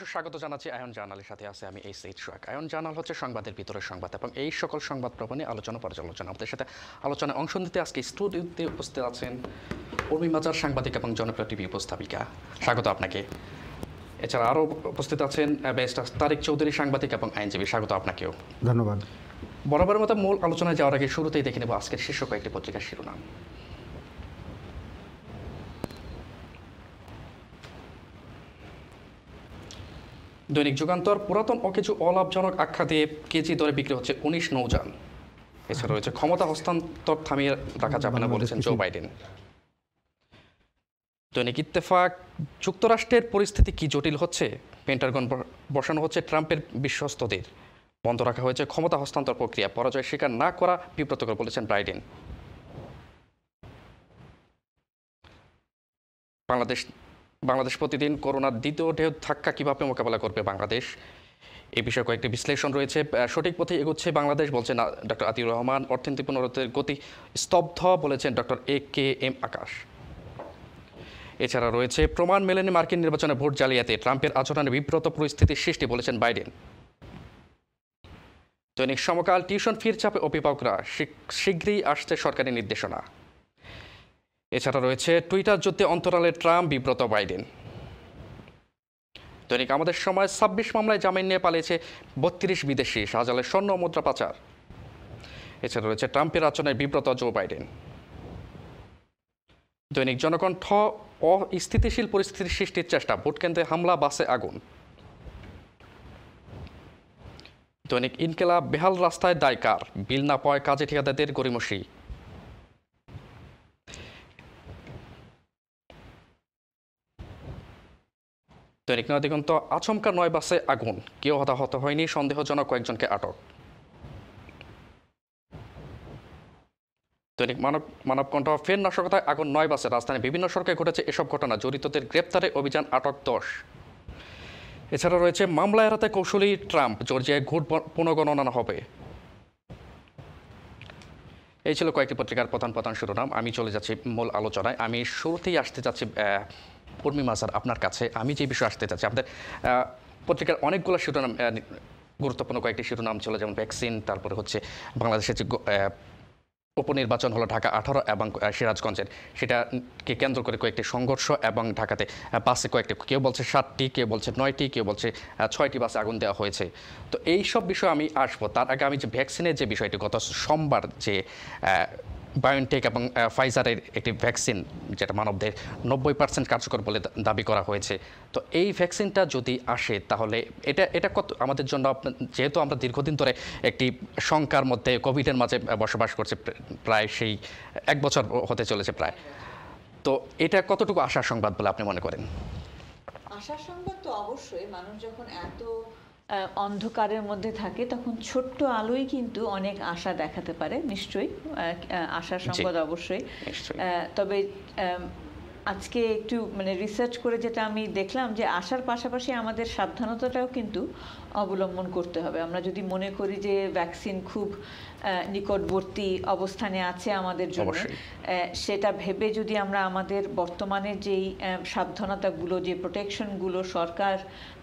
দর্শক স্বাগত জানাচ্ছি আয়ন জার্নালের সাথে আছে আমি এই সেইদ সোহাগ। আয়ন জার্নাল হচ্ছে সংবাদের ভিতরের সংবাদ এবং এই সকল সংবাদ প্রবণে আলোচনা পর্যালোচনা। আমাদের সাথে আলোচনায় অংশ নিতে আজকে স্টুডিওতে উপস্থিত আছেন উর্মি মাজার সাংবাদিক এবং জনপ্রিয় টিভি উপস্থাপিকা। স্বাগত আপনাকে। এছাড়া আরও উপস্থিত আছেন ব্যারিস্টার তারিক চৌধুরী সাংবাদিক এবং আইনজীবী। স্বাগত আপনাকেও। ধন্যবাদ। বরাবরের মতো মূল আলোচনায় যাওয়ার আগে শুরুতেই দেখে নেব আজকের শীর্ষ কয়েকটি পত্রিকার শিরোনাম। দৈনিক যুগান্তর পুরাতন কিছু অলাভজনক আখ্যা দিয়ে কেজি দরে বিক্রি হচ্ছে উনিশ নৌযান। এছাড়া রয়েছে ক্ষমতা হস্তান্তর থামিয়ে রাখা যাবে না বলেছেন জো বাইডেন। দৈনিক ইত্তেফাক যুক্তরাষ্ট্রের পরিস্থিতি কি জটিল হচ্ছে? পেন্টাগন ব- বসানো হচ্ছে ট্রাম্পের বিশ্বস্তদের। বন্ধ রাখা হয়েছে ক্ষমতা হস্তান্তর প্রক্রিয়া পরাজয় স্বীকার না করা বিব্রতকর বলেছেন বাইডেন। বাংলাদেশ বাংলাদেশ প্রতিদিন করোনার দ্বিতীয় ঢেউ ধাক্কা কীভাবে মোকাবেলা করবে বাংলাদেশ? এই বিষয়ে কয়েকটি বিশ্লেষণ রয়েছে। সঠিক পথে এগোচ্ছে বাংলাদেশ, বলছেন ডক্টর আতিউর রহমান। অর্থনীতি পুনরুদ্ধারের গতি স্তব্ধ, বলেছেন ডক্টর এ কে এম আকাশ। এছাড়া রয়েছে, প্রমাণ মেলেনি মার্কিন নির্বাচনে ভোট জালিয়াতে। ট্রাম্পের আচরণে বিব্রত পরিস্থিতির সৃষ্টি, বলেছেন বাইডেন। দৈনিক সমকাল, টিউশন ফির চাপে অভিভাবকরা, শীঘ্র- শীঘ্রই আসছে সরকারি নির্দেশনা। এছাড়া রয়েছে টুইটার যুদ্ধে অন্তরালে ট্রাম্প, বিব্রত বাইডেন। দৈনিক আমাদের সময়, ছাব্বিশ মামলায় জামিন নিয়ে পালিয়েছে বত্রিশ বিদেশি, শাহজালের স্বর্ণ মুদ্রা পাচার। এছাড়া রয়েছে ট্রাম্পের আচরণে বিব্রত জো বাইডেন। দৈনিক জনকণ্ঠ, অস্থিতিশীল পরিস্থিতির সৃষ্টির চেষ্টা ভোটকেন্দ্রে হামলা, বাসে আগুন। দৈনিক ইনকেলাব, বেহাল রাস্তায় দায়কার, বিল না পায় কাজে ঠিকাদারদের গরিমসি দৈনিক নয়াদিগন্ত আচমকা নয় বাসে আগুন। কেউ হতাহত হয়নি সন্দেহজনক কয়েকজনকে আটক? দৈনিক মানব মানবকণ্ঠ ফের নাশকতায় আগুন নয় বাসে রাজধানীর বিভিন্ন সড়কে ঘটেছে এসব ঘটনা। জড়িতদের গ্রেপ্তারে অভিযান আটক দশ। এছাড়া রয়েছে মামলা এড়াতে কৌশলী ট্রাম্প। জর্জিয়ায় ঘুট পুনর্গণনা হবে। এই ছিল কয়েকটি পত্রিকার প্রধান প্রধান শিরোনাম। আমি চলে যাচ্ছি মূল আলোচনায়। আমি শুরুতেই আসতে যাচ্ছি আহ, উর্মি মাজার আপনার কাছে। আমি যে বিষয়ে আসতে চাচ্ছি আপনাদের পত্রিকার অনেকগুলো শিরোনাম গুরুত্বপূর্ণ কয়েকটি শিরোনাম ছিল যেমন ভ্যাকসিন তারপরে হচ্ছে বাংলাদেশের যে উপনির্বাচন হলো ঢাকা আঠারো এবং সিরাজগঞ্জের। সেটাকে কেন্দ্র করে কয়েকটি সংঘর্ষ এবং ঢাকাতে বাসে কয়েকটি কেউ বলছে সাতটি কেউ বলছে নয়টি কেউ বলছে ছয়টি বাসে আগুন দেওয়া হয়েছে। তো এই সব বিষয়ে আমি আসব। তার আগে আমি যে ভ্যাকসিনের যে বিষয়টি গত সোমবার যে বায়োনটেক এবং ফাইজারের একটি ভ্যাকসিন যেটা মানবদের নব্বই পার্সেন্ট কার্যকর বলে দাবি করা হয়েছে। তো এই ভ্যাকসিনটা যদি আসে, তাহলে এটা এটা কত, আমাদের জন্য যেহেতু আমরা দীর্ঘদিন ধরে একটি শঙ্কার মধ্যে কোভিডের মাঝে বসবাস করছে প্রায় সেই এক বছর হতে চলেছে প্রায়। তো এটা কতটুকু আশার সংবাদ বলে আপনি মনে করেন? আশার সংবাদ তো অবশ্যই। মানুষ যখন এত অন্ধকারের মধ্যে থাকে তখন ছোট্ট আলোই কিন্তু অনেক আশা দেখাতে পারে নিশ্চয়ই। আশার সম্পদ অবশ্যই। তবে আজকে একটু মানে রিসার্চ করে যেটা আমি দেখলাম যে আসার পাশাপাশি আমাদের সাবধানতাটাও কিন্তু অবলম্বন করতে হবে। আমরা যদি মনে করি যে ভ্যাকসিন খুব নিকটবর্তী অবস্থানে আছে আমাদের জন্য। সেটা ভেবে যদি আমরা আমাদের বর্তমানে যেই সাবধানতাগুলো যে প্রোটেকশনগুলো সরকার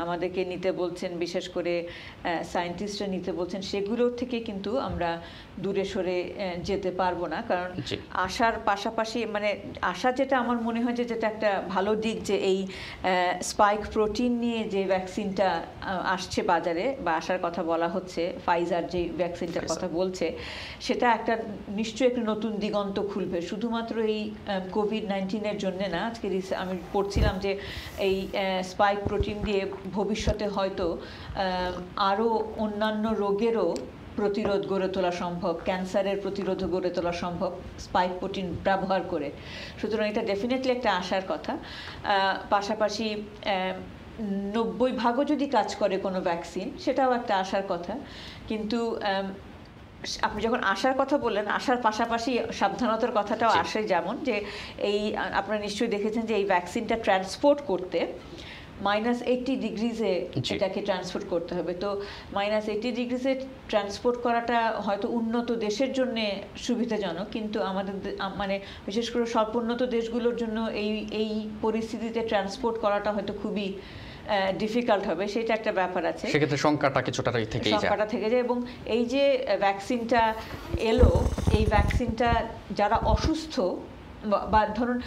আমাদেরকে নিতে বলছেন বিশেষ করে সায়েন্টিস্টরা নিতে বলছেন সেগুলোর থেকে কিন্তু আমরা দূরে সরে যেতে পারব না। কারণ জি। আশার পাশাপাশি মানে আশা যেটা আমার মনে হয় যে যেটা একটা ভালো দিক যে এই স্পাইক প্রোটিন নিয়ে যে ভ্যাকসিনটা আসছে বাজারে বা আসার কথা বলা হচ্ছে ফাইজার যে ভ্যাকসিনটার কথা বলছে সেটা একটা নিশ্চয়ই একটা নতুন দিগন্ত খুলবে। শুধুমাত্র এই কোভিড নাইন্টিনের জন্য না, আজকে আমি পড়ছিলাম যে এই স্পাইক প্রোটিন দিয়ে ভবিষ্যতে হয়তো আরও অন্যান্য রোগেরও প্রতিরোধ গড়ে তোলা সম্ভব, ক্যান্সারের প্রতিরোধ গড়ে তোলা সম্ভব স্পাইক প্রোটিন ব্যবহার করে। সুতরাং এটা ডেফিনেটলি একটা আশার কথা। পাশাপাশি নব্বই ভাগও যদি কাজ করে কোনো ভ্যাকসিন সেটাও একটা আশার কথা। কিন্তু আপনি যখন আশার কথা বললেন আশার পাশাপাশি সাবধানতার কথাটাও। আসে যেমন যে এই আপনারা নিশ্চয়ই দেখেছেন যে এই ভ্যাকসিনটা ট্রান্সপোর্ট করতে মাইনাস এইটটি ডিগ্রিজে। এটাকে ট্রান্সপোর্ট করতে হবে তো মাইনাস এইটটি ডিগ্রিজে ট্রান্সপোর্ট করাটা হয়তো উন্নত দেশের জন্য সুবিধাজনক কিন্তু আমাদের মানে বিশেষ করে স্বল্পোন্নত দেশগুলোর জন্য এই এই পরিস্থিতিতে ট্রান্সপোর্ট করাটা হয়তো খুবই ডিফিকাল্ট হবে সেটা একটা ব্যাপার আছে। সেক্ষেত্রে সংখ্যাটা কিছুটা থেকে যায়। সংখ্যাটা থেকে যায় এবং এই যে ভ্যাকসিনটা এলো এই ভ্যাকসিনটা যারা অসুস্থ বা- বা ধরুন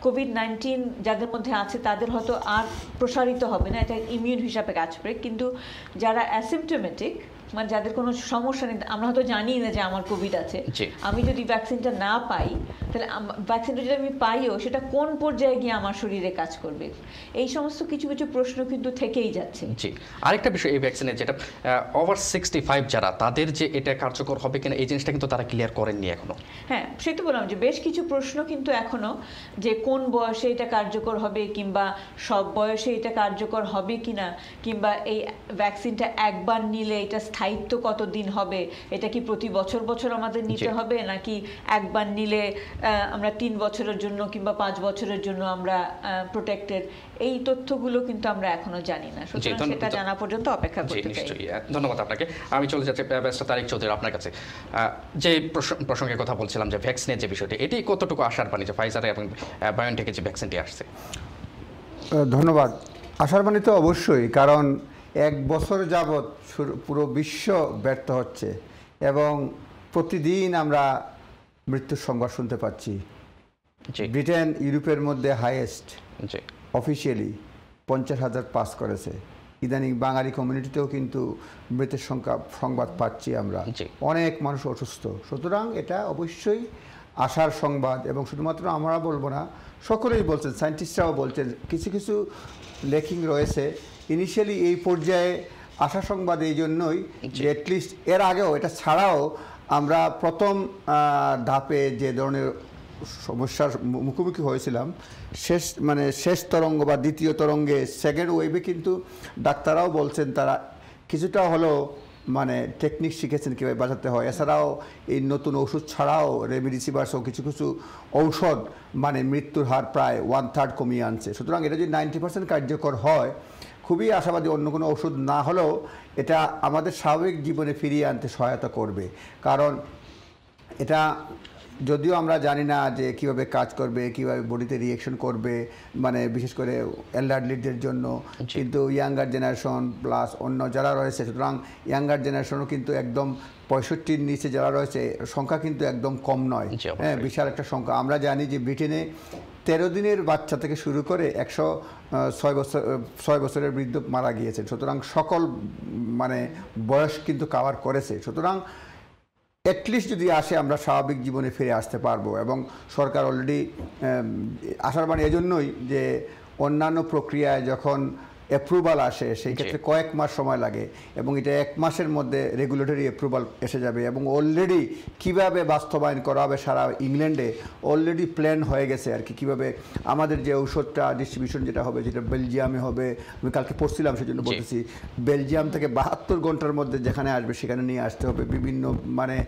কোভিড নাইন্টিন যাদের মধ্যে আছে তাদের হয়তো আর প্রসারিত হবে না এটা ইমিউন হিসাবে কাজ করে কিন্তু যারা অ্যাসিমটোমেটিক মানে যাদের কোনো সমস্যা নেই আমরা হয়তো জানি না যে আমার কোভিড আছে। আমি যদি ভ্যাকসিনটা না পাই তাহলে ভ্যাকসিনটা যদি আমি পাইও সেটা কোন পর্যায়ে গিয়ে আমার শরীরে কাজ করবে? এই সমস্ত কিছু কিছু প্রশ্ন কিন্তু থেকেই যাচ্ছে। জি। আরেকটা বিষয় এই ভ্যাকসিনের যেটা ওভার সিক্সটি ফাইভ যারা তাদের যে এটা কার্যকর হবে কিনা এই জিনিসটা কিন্তু তারা ক্লিয়ার করেননি এখনও। হ্যাঁ সেই তো বললাম যে বেশ কিছু প্রশ্ন কিন্তু এখনও যে কোন বয়সে এটা কার্যকর হবে কিংবা সব বয়সে এটা কার্যকর হবে কিনা কিংবা এই ভ্যাকসিনটা একবার নিলে এটা স্থায়িত্ব কতদিন হবে? এটা কি প্রতি বছর বছর আমাদের নিতে হবে? নাকি একবার নিলে আমরা তিন বছরের জন্য কিংবা পাঁচ বছরের জন্য আমরা প্রোটেক্টেড এই তথ্যগুলো কিন্তু আমরা এখনও জানি না। সুতরাং সেটা জানা পর্যন্ত অপেক্ষা করতে চাই। নিশ্চয়ই। ধন্যবাদ আপনাকে। আমি চলে যাচ্ছি ব্যারিস্টার তারিক চৌধুরী আপনার কাছে। যে প্রসঙ্গ- প্রসঙ্গে কথা বলছিলাম যে ভ্যাকসিনের যে বিষয়টি এটি কতটুকু আশার বাণী যে ফাইজার এবং বায়োনটেকের যে ভ্যাকসিনটি আসছে? ধন্যবাদ। আশার বাণী তো অবশ্যই কারণ এক বছর যাবৎ শুরু- পুরো বিশ্ব ব্যর্থ হচ্ছে এবং প্রতিদিন আমরা মৃত্যুর সংবাদ শুনতে পাচ্ছি। ব্রিটেন ইউরোপের মধ্যে হাইয়েস্ট অফিসিয়ালি পঞ্চাশ হাজার পাস করেছে। ইদানিং বাঙালি কমিউনিটিতেও কিন্তু মৃতের সংখ্যা সংবাদ পাচ্ছি আমরা। অনেক মানুষ অসুস্থ। সুতরাং এটা অবশ্যই আশার সংবাদ এবং শুধুমাত্র আমরা বলব না সকলেই বলছেন সায়েন্টিস্টরাও বলছেন কিছু কিছু লেখিং রয়েছে। ইনিশিয়ালি এই পর্যায়ে আশা সংবাদ এই জন্যই যে অ্যাটলিস্ট এর আগেও এটা ছাড়াও আমরা প্রথম ধাপে যে ধরনের সমস্যার মুখোমুখি হয়েছিলাম শেষ মানে শেষ তরঙ্গ বা দ্বিতীয় তরঙ্গে সেকেন্ড ওয়েভে কিন্তু ডাক্তাররাও বলছেন তারা কিছুটা হলেও মানে টেকনিক শিখেছেন কীভাবে বাঁচাতে হয়। এছাড়াও এই নতুন ওষুধ ছাড়াও রেমিডিসিভার কিছু কিছু ঔষধ মানে মৃত্যুর হার প্রায় ওয়ান থার্ড কমিয়ে আনছে। সুতরাং এটা যদি নাইনটি পার্সেন্ট কার্যকর হয় খুবই আশাবাদী অন্য কোনো ওষুধ না হলেও এটা আমাদের স্বাভাবিক জীবনে ফিরিয়ে আনতে সহায়তা করবে। কারণ এটা যদিও আমরা জানি না যে কীভাবে কাজ করবে কীভাবে বডিতে রিয়েকশন করবে মানে বিশেষ করে এল্ডারলিদের জন্য। কিন্তু ইয়াঙ্গার জেনারেশন প্লাস অন্য যারা রয়েছে সুতরাং ইয়াঙ্গার জেনারেশনও কিন্তু একদম পঁয়ষট্টির নিচে যারা রয়েছে সংখ্যা কিন্তু একদম কম নয়। হ্যাঁ বিশাল একটা সংখ্যা। আমরা জানি যে ব্রিটেনে তেরো দিনের বাচ্চা থেকে শুরু করে একশো ছয় বছর ছয় বছরের বৃদ্ধ মারা গিয়েছেন। সুতরাং সকল মানে বয়স কিন্তু কাভার করেছে। সুতরাং অ্যাটলিস্ট যদি আসে, আমরা স্বাভাবিক জীবনে ফিরে আসতে পারব এবং সরকার অলরেডি আসার মানে এজন্যই যে অন্যান্য প্রক্রিয়ায় যখন অ্যাপ্রুভাল আসে সেই ক্ষেত্রে কয়েক মাস সময় লাগে এবং এটা এক মাসের মধ্যে রেগুলেটরি অ্যাপ্রুভাল এসে যাবে এবং অলরেডি কীভাবে বাস্তবায়ন করা হবে সারা ইংল্যান্ডে অলরেডি প্ল্যান হয়ে গেছে আর কি। কীভাবে আমাদের যে ঔষধটা ডিস্ট্রিবিউশন যেটা হবে যেটা বেলজিয়ামে হবে আমি কালকে পড়ছিলাম সেজন্য জি। বলতেছি বেলজিয়াম থেকে বাহাত্তর ঘণ্টার মধ্যে যেখানে আসবে সেখানে নিয়ে আসতে হবে বিভিন্ন মানে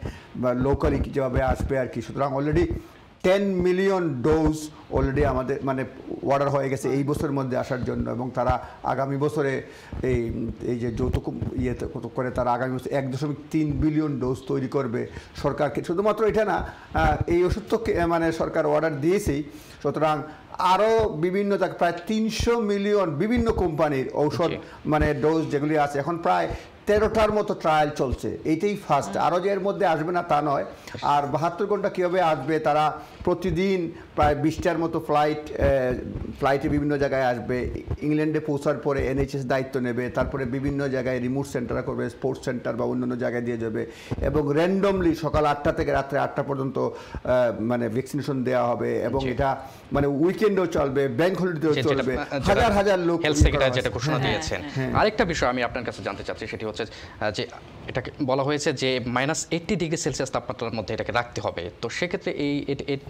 লোকালি যেভাবে আসবে আর কি। সুতরাং already ten million dose already আমাদের মানে অর্ডার হয়ে গেছে এই বছরের মধ্যে আসার জন্য এবং তারা আগামী বছরে এই এই যে যৌতুক ইয়েতে করে তারা আগামী বছর এক দশমিক তিন বিলিয়ন ডোজ তৈরি করবে সরকারকে। শুধুমাত্র এটা না এই ওষুধ তো মানে সরকার অর্ডার দিয়েছেই। সুতরাং আরও বিভিন্ন প্রায় তিনশো মিলিয়ন বিভিন্ন কোম্পানির ঔষধ মানে ডোজ যেগুলি আছে এখন প্রায় তেরোটার মতো ট্রায়াল চলছে। এইটাই ফার্স্ট আরও যে এর মধ্যে আসবে না তা নয়। আর বাহাত্তর ঘণ্টা কীভাবে আসবে তারা প্রতিদিন প্রায় বিশটার মতো ফ্লাইট ফ্লাইটে বিভিন্ন জায়গায় আসবে ইংল্যান্ডে পৌঁছার পরে এনএইচএস দায়িত্ব নেবে তারপরে বিভিন্ন জায়গায় রিমোট সেন্টার করবে স্পোর্টস সেন্টার বা অন্যান্য জায়গায় দিয়ে যাবে এবং র্যান্ডমলি সকাল আটটা থেকে রাত্রে আটটা পর্যন্ত মানে ভ্যাকসিনেশন দেওয়া হবে এবং এটা মানে উইকেন্ডও চলবে ব্যাংক হলিডেও চলবে হাজার হাজার লোক হেলথ সেক্রেটারি যেটা। ঘোষণা হ্যাঁ, দিয়েছেন হ্যাঁ। আরেকটা বিষয় আমি আপনার কাছে জানতে চাচ্ছি সেটি হচ্ছে যে এটাকে বলা হয়েছে যে মাইনাস এইট্টি ডিগ্রি সেলসিয়াস তাপমাত্রার মধ্যে এটাকে রাখতে হবে। তো সেক্ষেত্রে এই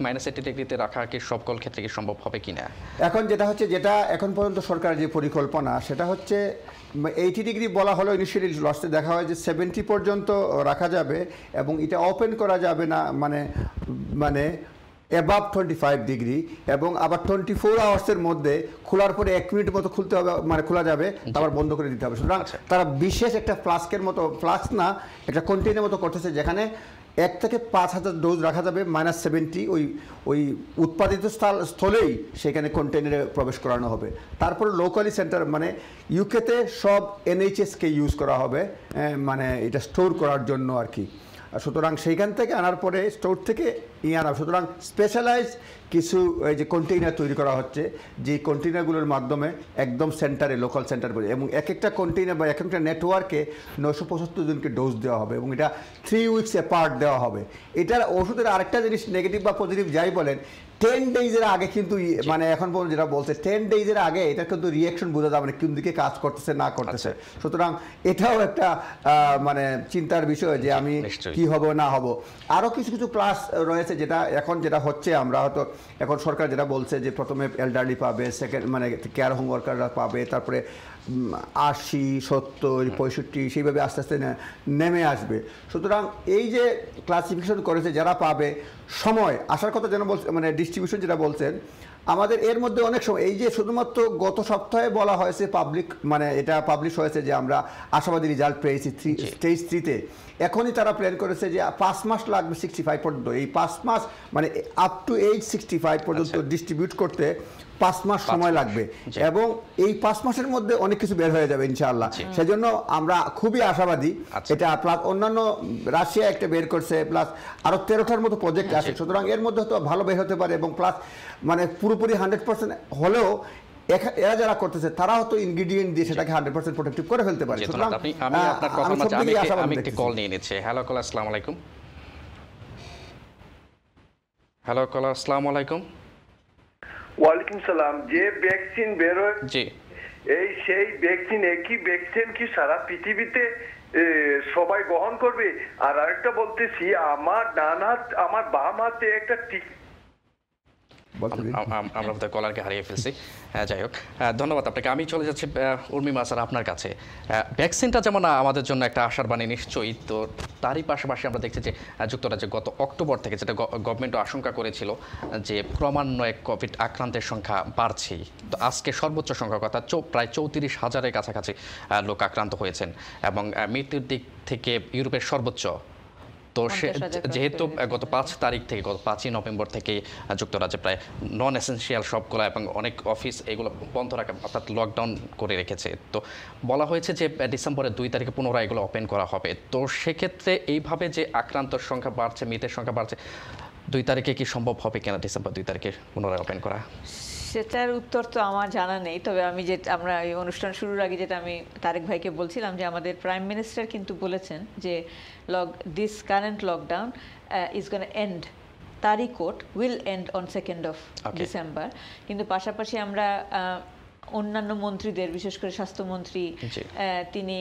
মাইনাস এইট্টি ডিগ্রিতে রাখা কি সকল ক্ষেত্রে কি সম্ভব হবে কিনা? এখন যেটা হচ্ছে, যেটা এখন পর্যন্ত সরকারের যে পরিকল্পনা, সেটা হচ্ছে এইটি ডিগ্রি বলা হলো ইনিশিয়ালি লসে দেখা হয় যে সেভেন্টি পর্যন্ত রাখা যাবে এবং এটা ওপেন করা যাবে না মানে মানে অ্যাবাভ টোয়েন্টি ফাইভ ডিগ্রি এবং আবার টোয়েন্টি ফোর আওয়ার্সের মধ্যে খোলার পরে এক মিনিট মতো খুলতে হবে মানে খোলা যাবে আবার বন্ধ করে দিতে হবে। সুতরাং আচ্ছা। তারা বিশেষ একটা ফ্লাস্কের মতো ফ্লাস্ক না একটা কন্টেইনের মতো করতেছে যেখানে এক থেকে পাঁচ হাজার ডোজ রাখা যাবে মাইনাস সেভেন্টি ওই ওই উৎপাদিত স্থল স্থলেই সেখানে কন্টেনারে প্রবেশ করানো হবে। তারপর লোকালি সেন্টার মানে ইউকেতে সব এনএইচএসকে ইউজ করা হবে মানে এটা স্টোর করার জন্য আর কি। সুতরাং সেইখান থেকে আনার পরে স্টোর থেকে ইয়ে আনা। সুতরাং স্পেশালাইজ কিছু, এই যে কন্টেইনার তৈরি করা হচ্ছে যে কন্টেইনারগুলোর মাধ্যমে একদম সেন্টারে লোকাল সেন্টার বলে এবং এক একটা কন্টেইনার বা এক একটা নেটওয়ার্কে নশো পঁচাত্তর জনকে ডোজ দেওয়া হবে এবং এটা থ্রি উইকস পার্ট দেওয়া হবে। এটার ওষুধের আরেকটা জিনিস নেগেটিভ বা পজিটিভ যাই বলেন টেন ডেইজের আগে কিন্তু মানে এখন পর্যন্ত যেটা বলছে টেন ডেইজের আগে এটা কিন্তু রিয়েকশন বোঝা যাবে না কোন দিকে কাজ করতেছে না করতেছে। সুতরাং এটাও একটা আহ, মানে চিন্তার বিষয় যে আমি কি হব না হব। আরও কিছু কিছু প্লাস রয়েছে যেটা এখন যেটা হচ্ছে আমরা হয়তো এখন সরকার যেটা বলছে যে প্রথমে এলডারলি পাবে সেকেন্ড মানে কেয়ার হোম ওয়ার্কাররা পাবে তারপরে আশি সত্তর পঁয়ষট্টি সেইভাবে আস্তে আস্তে নেমে আসবে। সুতরাং এই যে ক্লাসিফিকেশন করেছে যারা পাবে সময় আসার কথা যেন বলছে মানে ডিস্ট্রিবিউশন যেটা বলছেন আমাদের এর মধ্যে অনেক সময় এই যে শুধুমাত্র গত সপ্তাহে বলা হয়েছে পাবলিক মানে এটা পাবলিশ হয়েছে যে আমরা আশাবাদী রেজাল্ট পেয়েছি থ্রি স্টেজ থ্রিতে এখনই তারা প্ল্যান করেছে যে পাঁচ মাস লাগবে সিক্সটি ফাইভ পর্যন্ত। এই পাঁচ মাস মানে up to age sixty five পর্যন্ত ডিস্ট্রিবিউট করতে পাঁচ মাস সময় লাগবে। এবং এই পাঁচ মাসের মধ্যে অনেক কিছু বের হয়ে যাবে ইনশাআল্লাহ। সেজন্য আমরা খুবই আশাবাদী। আচ্ছা। এটা প্লাস অন্যান্য রাশিয়া একটা বের করছে প্লাস আরও তেরোটার মতো প্রজেক্ট আছে। সুতরাং এর মধ্যে হয়তো ভালো বের হতে পারে এবং প্লাস মানে পুরোপুরি হান্ড্রেড পার্সেন্ট হলেও এরা যারা করতেছে তারা হয়তো ইনগ্রিডিয়েন্ট দিয়ে সেটাকে হান্ড্রেড পার্সেন্ট প্রোটেক্টিভ করে ফেলতে পারে। সুতরাং আপনি আমি আপনার কথা মাঝে আমি একটি কল নিয়ে নিচ্ছি। হ্যালো কল আসসালামু আলাইকুম। হ্যালো কল আসসালামু আলাইকুম। ওয়ালাইকুম সালাম যে ভ্যাকসিন বেরোয় জি। এই সেই ভ্যাকসিন একই ভ্যাকসিন কি সারা পৃথিবীতে সবাই গ্রহণ করবে? আর আরেকটা বলতেছি আমার ডান হাত আমার বাম হাতে একটা টিক বলতে দিন। আম- আম- আমরা বোধহয় কলারকে হারিয়ে ফেলছি। হ্যাঁ যাই হোক। ধন্যবাদ আপনাকে। আমি চলে যাচ্ছি আহ, উর্মিমা স্যার আপনার কাছে। ভ্যাকসিনটা যেমন আমাদের জন্য একটা আশার বাণী নিশ্চয়ই তো তারই পাশাপাশি আমরা দেখছি যে যুক্তরাজ্যে গত অক্টোবর থেকে যেটা গভর্নমেন্টও আশঙ্কা করেছিল যে ক্রমান্বয়ে কোভিড আক্রান্তের সংখ্যা বাড়ছেই। তো আজকে সর্বোচ্চ সংখ্যা কথা প্রায় চৌত্রিশ হাজারের কাছাকাছি লোক আক্রান্ত হয়েছেন। এবং মৃত্যুর দিক থেকে ইউরোপের সর্বোচ্চ তো সে যেহেতু গত পাঁচ তারিখ থেকে গত পাঁচই নভেম্বর থেকে যুক্তরাজ্যে প্রায় নন এসেন্সিয়াল সবগুলো এবং অনেক অফিস এগুলো বন্ধ রাখা অর্থাৎ লকডাউন করে রেখেছে। তো বলা হয়েছে যে ডিসেম্বরের দুই তারিখে পুনরায় এগুলো ওপেন করা হবে। তো সেক্ষেত্রে এইভাবে যে আক্রান্তর সংখ্যা বাড়ছে মৃতের সংখ্যা বাড়ছে দুই তারিখে কি সম্ভব হবে কিনা ডিসেম্বর দুই তারিখে পুনরায় ওপেন করা? সেটার উত্তর তো আমার জানা নেই। তবে আমি যে আমরা এই অনুষ্ঠান শুরুর আগে যেটা আমি তারেক ভাইকে বলছিলাম যে আমাদের প্রাইম মিনিস্টার কিন্তু বলেছেন যে lock this current lockdown is gone and তারই quote will end on second of December কিন্তু পাশাপাশি আমরা অন্যান্য মন্ত্রীদের বিশেষ করে স্বাস্থ্যমন্ত্রী তিনি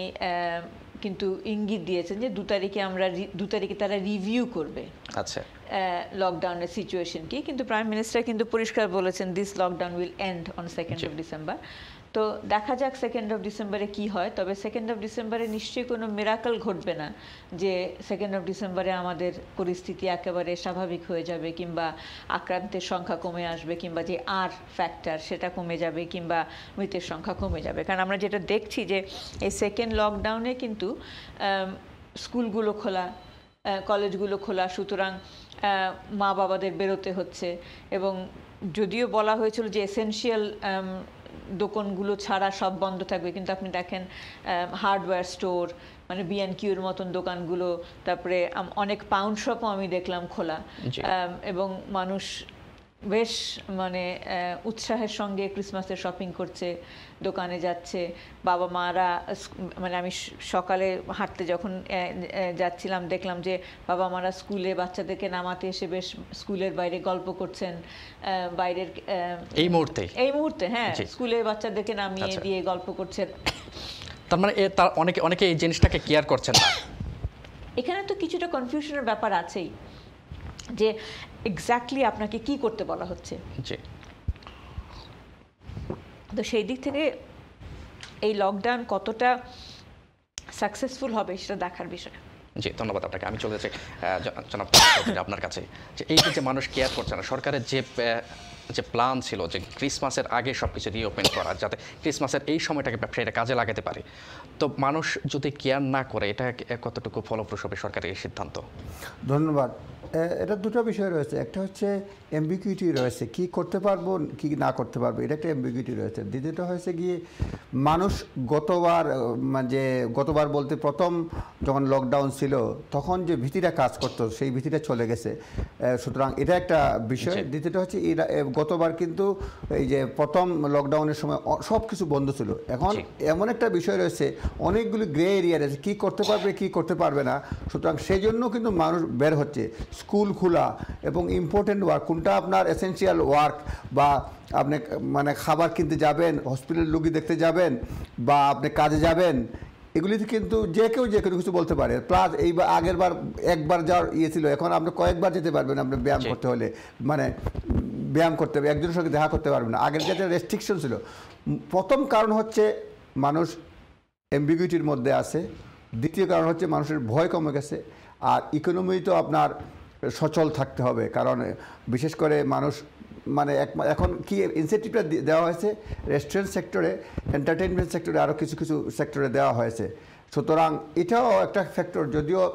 কিন্তু ইঙ্গিত দিয়েছেন যে দু তারিখে আমরা দু তারিখে তারা রিভিউ করবে। আচ্ছা। লকডাউনের সিচুয়েশন কি? কিন্তু প্রাইম মিনিস্টার কিন্তু পরিষ্কার বলেছেন this lockdown will end on second of December তো দেখা যাক সেকেন্ড অফ ডিসেম্বরে কি হয় তবে সেকেন্ড অফ ডিসেম্বরে নিশ্চয়ই কোনো মিরাকল ঘটবে না যে সেকেন্ড অফ ডিসেম্বরে আমাদের পরিস্থিতি একেবারে স্বাভাবিক হয়ে যাবে কিংবা আক্রান্তের সংখ্যা কমে আসবে কিংবা যে আর ফ্যাক্টর সেটা কমে যাবে কিংবা মৃতের সংখ্যা কমে যাবে। কারণ আমরা যেটা দেখছি যে এই সেকেন্ড লকডাউনে কিন্তু স্কুলগুলো খোলা কলেজগুলো খোলা সুতরাং মা বাবাদের বেরোতে হচ্ছে। এবং যদিও বলা হয়েছিল যে এসেনশিয়াল দোকানগুলো ছাড়া সব বন্ধ থাকবে কিন্তু আপনি দেখেন হার্ডওয়্যার স্টোর মানে বিএনকিউর মতন দোকানগুলো তারপরে অনেক পাউন্ড শপও আমি দেখলাম খোলা। এবং মানুষ বেশ মানে উৎসাহের সঙ্গে ক্রিসমাসের শপিং করছে দোকানে যাচ্ছে। বাবা মারা মানে আমি সকালে হাঁটতে যখন যাচ্ছিলাম দেখলাম যে বাবা মারা স্কুলে বাচ্চাদেরকে নামাতে এসে বেশ স্কুলের বাইরে গল্প করছেন। বাইরের এই মুহূর্তে? এই মুহূর্তে হ্যাঁ। স্কুলে বাচ্চাদেরকে নামিয়ে আচ্ছা। দিয়ে গল্প করছেন। তার মানে এ তার অনেকে অনেকে এই জিনিসটাকে কেয়ার করছেন এখানে তো কিছুটা কনফিউশনের ব্যাপার আছেই। যে এক্স্যাক্টলি আপনাকে কি করতে বলা হচ্ছে। জি। তো সেই দিক থেকে এই লকডাউন কতটা সাকসেসফুল হবে সেটা দেখার বিষয়। জি ধন্যবাদ আপনাকে। আমি চলে যাচ্ছি জনাব আপনার কাছে। যে এই যে মানুষ কেয়ার করছে না সরকারের যে যে প্ল্যান ছিল যে ক্রিসমাসের আগে সব কিছু রিওপেন করা যাতে ক্রিসমাসের এই সময়টাকে ব্যবসায়ীরা কাজে লাগাতে পারে তো মানুষ যদি কেয়ার না করে এটা কতটুকু ফলপ্রসূ হবে সরকারের এই সিদ্ধান্ত? ধন্যবাদ। এটা দুটো বিষয় রয়েছে। একটা হচ্ছে এমবিকিউটি রয়েছে কি করতে পারব কি না করতে পারব এটা একটা এমবিকিউটি রয়েছে। দ্বিতীয়টা হয়েছে গিয়ে মানুষ গতবার মানে যে গতবার বলতে প্রথম যখন লকডাউন ছিল তখন যে ভীতিটা কাজ করতো সেই ভীতিটা চলে গেছে। সুতরাং এটা একটা বিষয়। জি। দ্বিতীয়টা হচ্ছে এরা- গতবার কিন্তু এই যে প্রথম লকডাউনের সময় সব কিছু বন্ধ ছিল। এখন এমন একটা বিষয় রয়েছে অনেকগুলি গ্রে এরিয়া রয়েছে কী করতে পারবে কি করতে পারবে না। সুতরাং সেই জন্য কিন্তু মানুষ বের হচ্ছে। স্কুল খোলা এবং ইম্পর্টেন্ট ওয়ার্ক কোনটা আপনার এসেন্সিয়াল ওয়ার্ক বা আপনি মানে খাবার কিনতে যাবেন হসপিটাল রুগী দেখতে যাবেন বা আপনি কাজে যাবেন এগুলিতে কিন্তু যে কেউ যে কোনো কিছু বলতে পারে। প্লাস এইবার আগের বার একবার যাওয়ার ইয়ে ছিল এখন আপনি কয়েকবার যেতে পারবেন আপনি ব্যায়াম করতে হলে। মানে ব্যায়াম করতে হবে একজনের সঙ্গে দেখা করতে পারবেন আগের যেটা রেস্ট্রিকশন ছিল প্রথম কারণ হচ্ছে মানুষ এমবিগুইটির মধ্যে আছে দ্বিতীয় কারণ হচ্ছে মানুষের ভয় কমে গেছে আর ইকোনমি তো আপনার সচল থাকতে হবে। কারণ বিশেষ করে মানুষ মানে এক- এখন কি ইনসেন্টিভটা দেওয়া হয়েছে? রেস্টুরেন্ট সেক্টরে এন্টারটেনমেন্ট সেক্টরে আরও কিছু কিছু সেক্টরে দেওয়া হয়েছে। সুতরাং এটাও একটা ফ্যাক্টর যদিও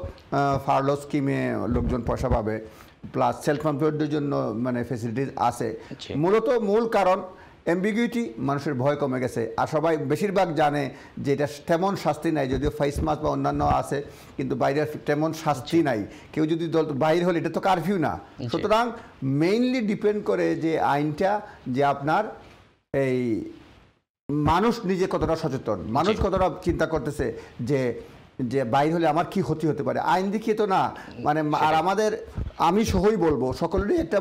ফার্লো স্কিমে লোকজন পয়সা পাবে প্লাস সেলফ এমপ্লয়েডদের জন্য মানে ফেসিলিটিস আছে। মূলত মূল কারণ অ্যাম্বিগুইটি মানুষের ভয় কমে গেছে। আর সবাই বেশিরভাগ জানে যে এটা তেমন শাস্তি নাই যদিও ফেস মাস্ক বা অন্যান্য আছে কিন্তু বাইরের তেমন শাস্তি নাই। কেউ যদি দল বাইর হলে এটা তো কারফিউ না। সুতরাং মেইনলি ডিপেন্ড করে যে আইনটা যে আপনার এই মানুষ নিজে কতটা সচেতন মানুষ কতটা চিন্তা করতেছে যে যে বাইর হলে আমার কি ক্ষতি হতে পারে? আইন দেখিয়ে তো না। মানে আর আমাদের আমি সহই বলব সকলেরই একটা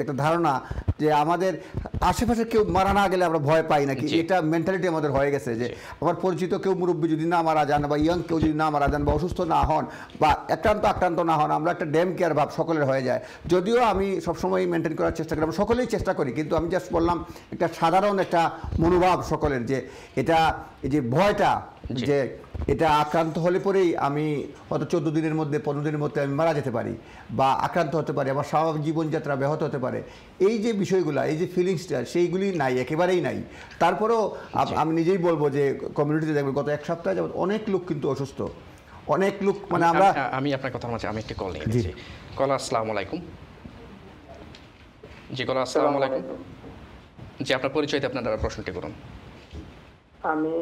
একটা ধারণা যে আমাদের আশেপাশে কেউ মারা না গেলে আমরা ভয় পাই নাকি? এটা মেন্টালিটি আমাদের হয়ে গেছে যে আমার পরিচিত কেউ মুরব্বী যদি না মারা যান বা ইয়ং কেউ যদি না মারা যান বা অসুস্থ না হন বা আক্রান্ত আক্রান্ত না হন আমরা একটা ড্যাম কেয়ার ভাব সকলের হয়ে যায়। যদিও আমি সবসময় মেনটেন করার চেষ্টা করি আমরা সকলেই চেষ্টা করি কিন্তু আমি জাস্ট বললাম একটা সাধারণ একটা মনোভাব সকলের যে এটা এই যে ভয়টা যে এটা আক্রান্ত হলে পরেই আমি হয়তো চোদ্দ দিনের মধ্যে পনেরো দিনের মধ্যে আমি মারা যেতে পারি বা আক্রান্ত হতে পারে আমার স্বাভাবিক জীবনযাত্রা ব্যাহত হতে পারে। এই যে বিষয়গুলো এই যে ফিলিংসটা সেইগুলি নাই একেবারেই নাই। তারপরেও আমি নিজেই বলব যে কমিউনিটিতে দেখবেন গত এক সপ্তাহে যাবত অনেক লোক কিন্তু অসুস্থ। অনেক লোক মানে আমরা আমি- আপনার কথা মাঝে আমি একটি কল নিয়ে জি। নিচ্ছি। কল আসসালামু আলাইকুম। জি কল আসসালামু আলাইকুম। জি আপনার পরিচয়তে আপনার দ্বারা প্রশ্নটি করুন। আমি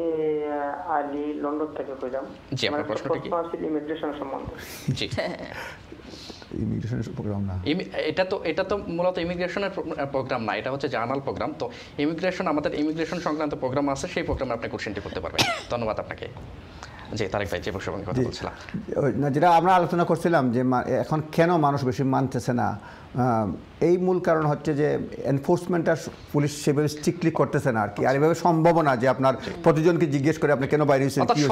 আলী লন্ডন থেকে কইলাম জি, আমার প্রশ্নটা কি? ইমিগ্রেশন সম্বন্ধে। জি। ইমিগ্রেশনের প্রোগ্রাম না। এটা তো এটা তো মূলত ইমিগ্রেশনের প্রোগ্রাম না এটা হচ্ছে জার্নাল প্রোগ্রাম তো ইমিগ্রেশন আমাদের ইমিগ্রেশন সংক্রান্ত প্রোগ্রাম আছে সেই প্রোগ্রামে আপনি কোশ্চেনটি করতে পারবেন। ধন্যবাদ আপনাকে। জি তারেক ভাই যে প্রসঙ্গে কথা বলছিলাম। না যেটা আমরা আলোচনা করছিলাম যে এখন কেন মানুষ বেশি মানতেছে না? এই মূল কারণ হচ্ছে যে এনফোর্সমেন্টটা পুলিশ সেভাবে স্ট্রিক্টলি করতেছে না আর কি। আর এভাবে সম্ভব না যে আপনার প্রতিজনকে জিজ্ঞেস করে আপনি কেন বাইরে হয়েছেন হয়েছে।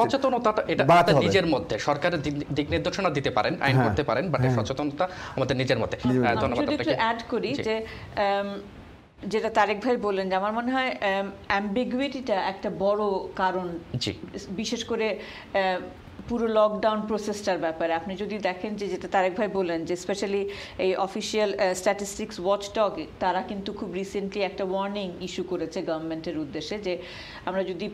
এটা নিজের মধ্যে। সরকারের দিক- নির্দেশনা দিতে পারেন আইন হ্যাঁ, করতে পারেন বাট সচেতনতা আমাদের নিজের মধ্যে। ধন্যবাদ একটু আপনাকে। অ্যাড করি যে যেটা তারেক ভাই বললেন যে আমার মনে হয় অ্যাম্বিগুইটিটা একটা বড় কারণ জি। বিশেষ করে আহ, পুরো লকডাউন প্রসেসটার ব্যাপারে। আপনি যদি দেখেন যে যেটা তারেক ভাই বললেন যে স্পেশালি এই অফিসিয়াল স্ট্যাটিস্টিক্স ওয়াচডগ তারা কিন্তু খুব রিসেন্টলি একটা ওয়ার্নিং ইস্যু করেছে গভর্নমেন্টের উদ্দেশ্যে যে আমরা যদি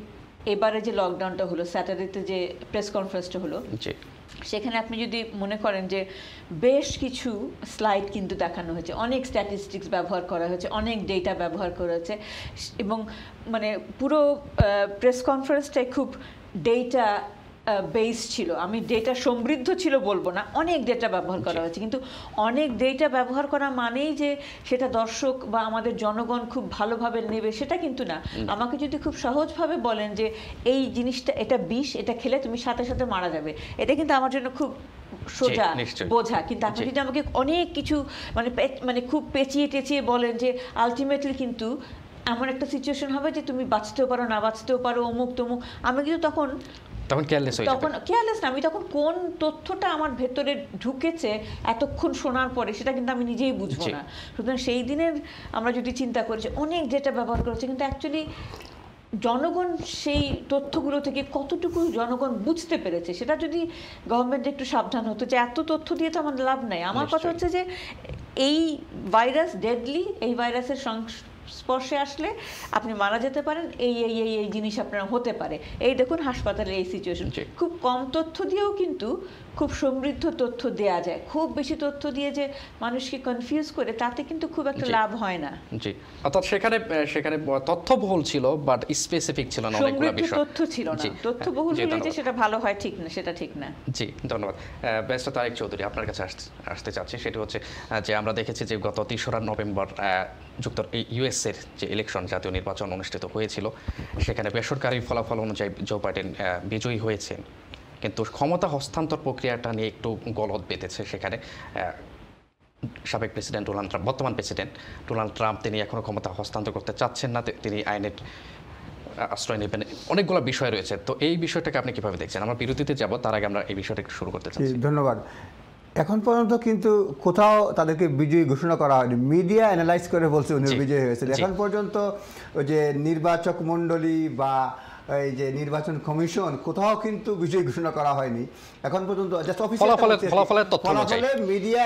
এবারে যে লকডাউনটা হলো স্যাটারডেতে যে প্রেস কনফারেন্সটা হলো সেখানে আপনি যদি মনে করেন যে বেশ কিছু স্লাইড কিন্তু দেখানো হয়েছে। অনেক স্ট্যাটিস্টিক্স ব্যবহার করা হয়েছে অনেক ডেটা ব্যবহার করা হয়েছে। এবং মানে পুরো প্রেস কনফারেন্সটাই খুব ডেটা বেস ছিল। আমি ডেটা সমৃদ্ধ ছিল বলব না অনেক ডেটা ব্যবহার করা হয়েছে। কিন্তু অনেক ডেটা ব্যবহার করা মানেই যে সেটা দর্শক বা আমাদের জনগণ খুব ভালোভাবে নেবে সেটা কিন্তু না। আমাকে যদি খুব সহজভাবে বলেন যে এই জিনিসটা এটা বিষ এটা খেলে তুমি সাথে সাথে মারা যাবে। এটা কিন্তু আমার জন্য খুব সোজা বোঝা। কিন্তু আপনি যদি আমাকে অনেক কিছু মানে মানে খুব পেঁচিয়ে টেচিয়ে বলেন যে আলটিমেটলি কিন্তু এমন একটা সিচুয়েশন হবে যে তুমি বাঁচতেও পারো না বাঁচতেও পারো অমুক তমুক আমি কিন্তু তখন তখন কেয়ারলেস হয়ে তখন কেয়ারলেস না আমি তখন কোন তথ্যটা আমার ভেতরে ঢুকেছে এতক্ষণ শোনার পরে সেটা কিন্তু আমি নিজেই বুঝব না। সুতরাং সেই দিনের আমরা যদি চিন্তা করি যে অনেক ডেটা ব্যবহার করেছে কিন্তু অ্যাকচুয়ালি জনগণ সেই তথ্যগুলো থেকে কতটুকু জনগণ বুঝতে পেরেছে সেটা যদি গভর্নমেন্ট একটু সাবধান হতো যে এত তথ্য দিয়ে তো আমার লাভ নাই। আমার কথা হচ্ছে যে এই ভাইরাস ডেডলি এই ভাইরাসের সংস্পর্শে আসলে আপনি মারা যেতে পারেন এই এই এই এই জিনিস আপনার হতে পারে এই দেখুন হাসপাতালের এই সিচুয়েশন। খুব কম তথ্য দিয়েও কিন্তু খুব সমৃদ্ধ তথ্য দেয়া যায়। খুব বেশি তথ্য দিয়ে যে মানুষকে কনফিউজ করে তাতে কিন্তু খুব একটা লাভ হয় না। জি। অর্থাৎ সেখানে সেখানে তথ্যবহুল ছিল বাট স্পেসিফিক ছিল না অনেকগুলো বিষয়। তথ্য ছিল না। জি, তথ্যবহুল জি, হলে যে সেটা ভালো হয় ঠিক না সেটা ঠিক না। জি ধন্যবাদ। ব্যস্ত তারেক চৌধুরী আপনার কাছে আসতে চাচ্ছি। সেটি হচ্ছে যে আমরা দেখেছি যে গত তেসরা নভেম্বর যুক্ত ইউএসএর যে ইলেকশন জাতীয় নির্বাচন অনুষ্ঠিত হয়েছিল সেখানে বেসরকারি ফলাফল অনুযায়ী জো বাইডেন বিজয়ী হয়েছেন। কিন্তু ক্ষমতা হস্তান্তর প্রক্রিয়াটা নিয়ে একটু গলদ বেঁধেছে সেখানে সাবেক প্রেসিডেন্ট ডোনাল্ড ট্রাম্প বর্তমান প্রেসিডেন্ট ডোনাল্ড ট্রাম্প তিনি এখনও ক্ষমতা হস্তান্তর করতে চাচ্ছেন না তিনি আইনের আশ্রয় নেবেন। অনেকগুলো বিষয় রয়েছে তো এই বিষয়টাকে আপনি কীভাবে দেখছেন? আমরা বিরতিতে যাব তার আগে আমরা এই বিষয়টা শুরু করতে চাচ্ছি। ধন্যবাদ। এখন পর্যন্ত কিন্তু কোথাও তাদেরকে বিজয়ী ঘোষণা করা হয়নি। মিডিয়া অ্যানালাইজ করে বলছে উনি বিজয়ী হয়েছে এখন পর্যন্ত ওই যে নির্বাচক মণ্ডলী বা এই যে নির্বাচন কমিশন কোথাও কিন্তু বিজয় ঘোষণা করা হয়নি। এখন পর্যন্ত। মিডিয়া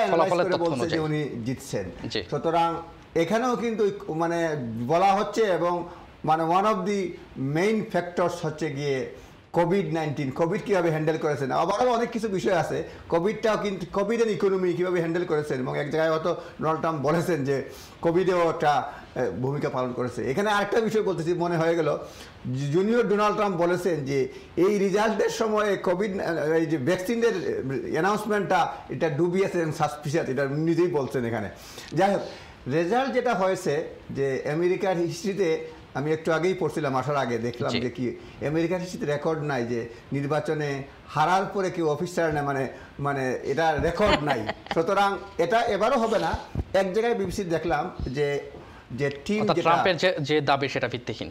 বলছে যে উনি জিতছেন। সুতরাং এখানেও কিন্তু মানে বলা হচ্ছে এবং মানে one of the main factors হচ্ছে গিয়ে কোভিড নাইন্টিন কোভিড কীভাবে হ্যান্ডেল করেছেন? আবারও অনেক কিছু বিষয় আছে। কোভিডটাও কিন্তু কোভিড অ্যান্ড ইকোনমি কীভাবে হ্যান্ডেল করেছেন? এবং এক জায়গায় হয়তো ডোনাল্ড ট্রাম্প বলেছেন যে কোভিডেও একটা ভূমিকা পালন করেছে। এখানে আরেকটা বিষয় বলতেছি, মনে হয়ে গেল জুনিয়র ডোনাল্ড ট্রাম্প বলেছেন যে, এই রেজাল্টের সময়ে কোভিড এই যে ভ্যাকসিনের অ্যানাউন্সমেন্টটা এটা ডুবিয়েছে সাসপিসিয়াস এটা নিজেই বলছেন এখানে। যাই হোক রেজাল্ট যেটা হয়েছে যে আমেরিকার হিস্ট্রিতে আমি একটু আগেই পড়ছিলাম আসার আগে দেখলাম যে কি আমেরিকার হিস্ট্রিতে রেকর্ড নাই যে নির্বাচনে হারার পরে কেউ অফিসার নেয় মানে মানে এটা রেকর্ড নাই। সুতরাং এটা এবারও হবে না। এক জায়গায় বিবিসি দেখলাম যে যে টিম যেটা ট্রাম্পের যে দাবি সেটা ভিত্তিহীন।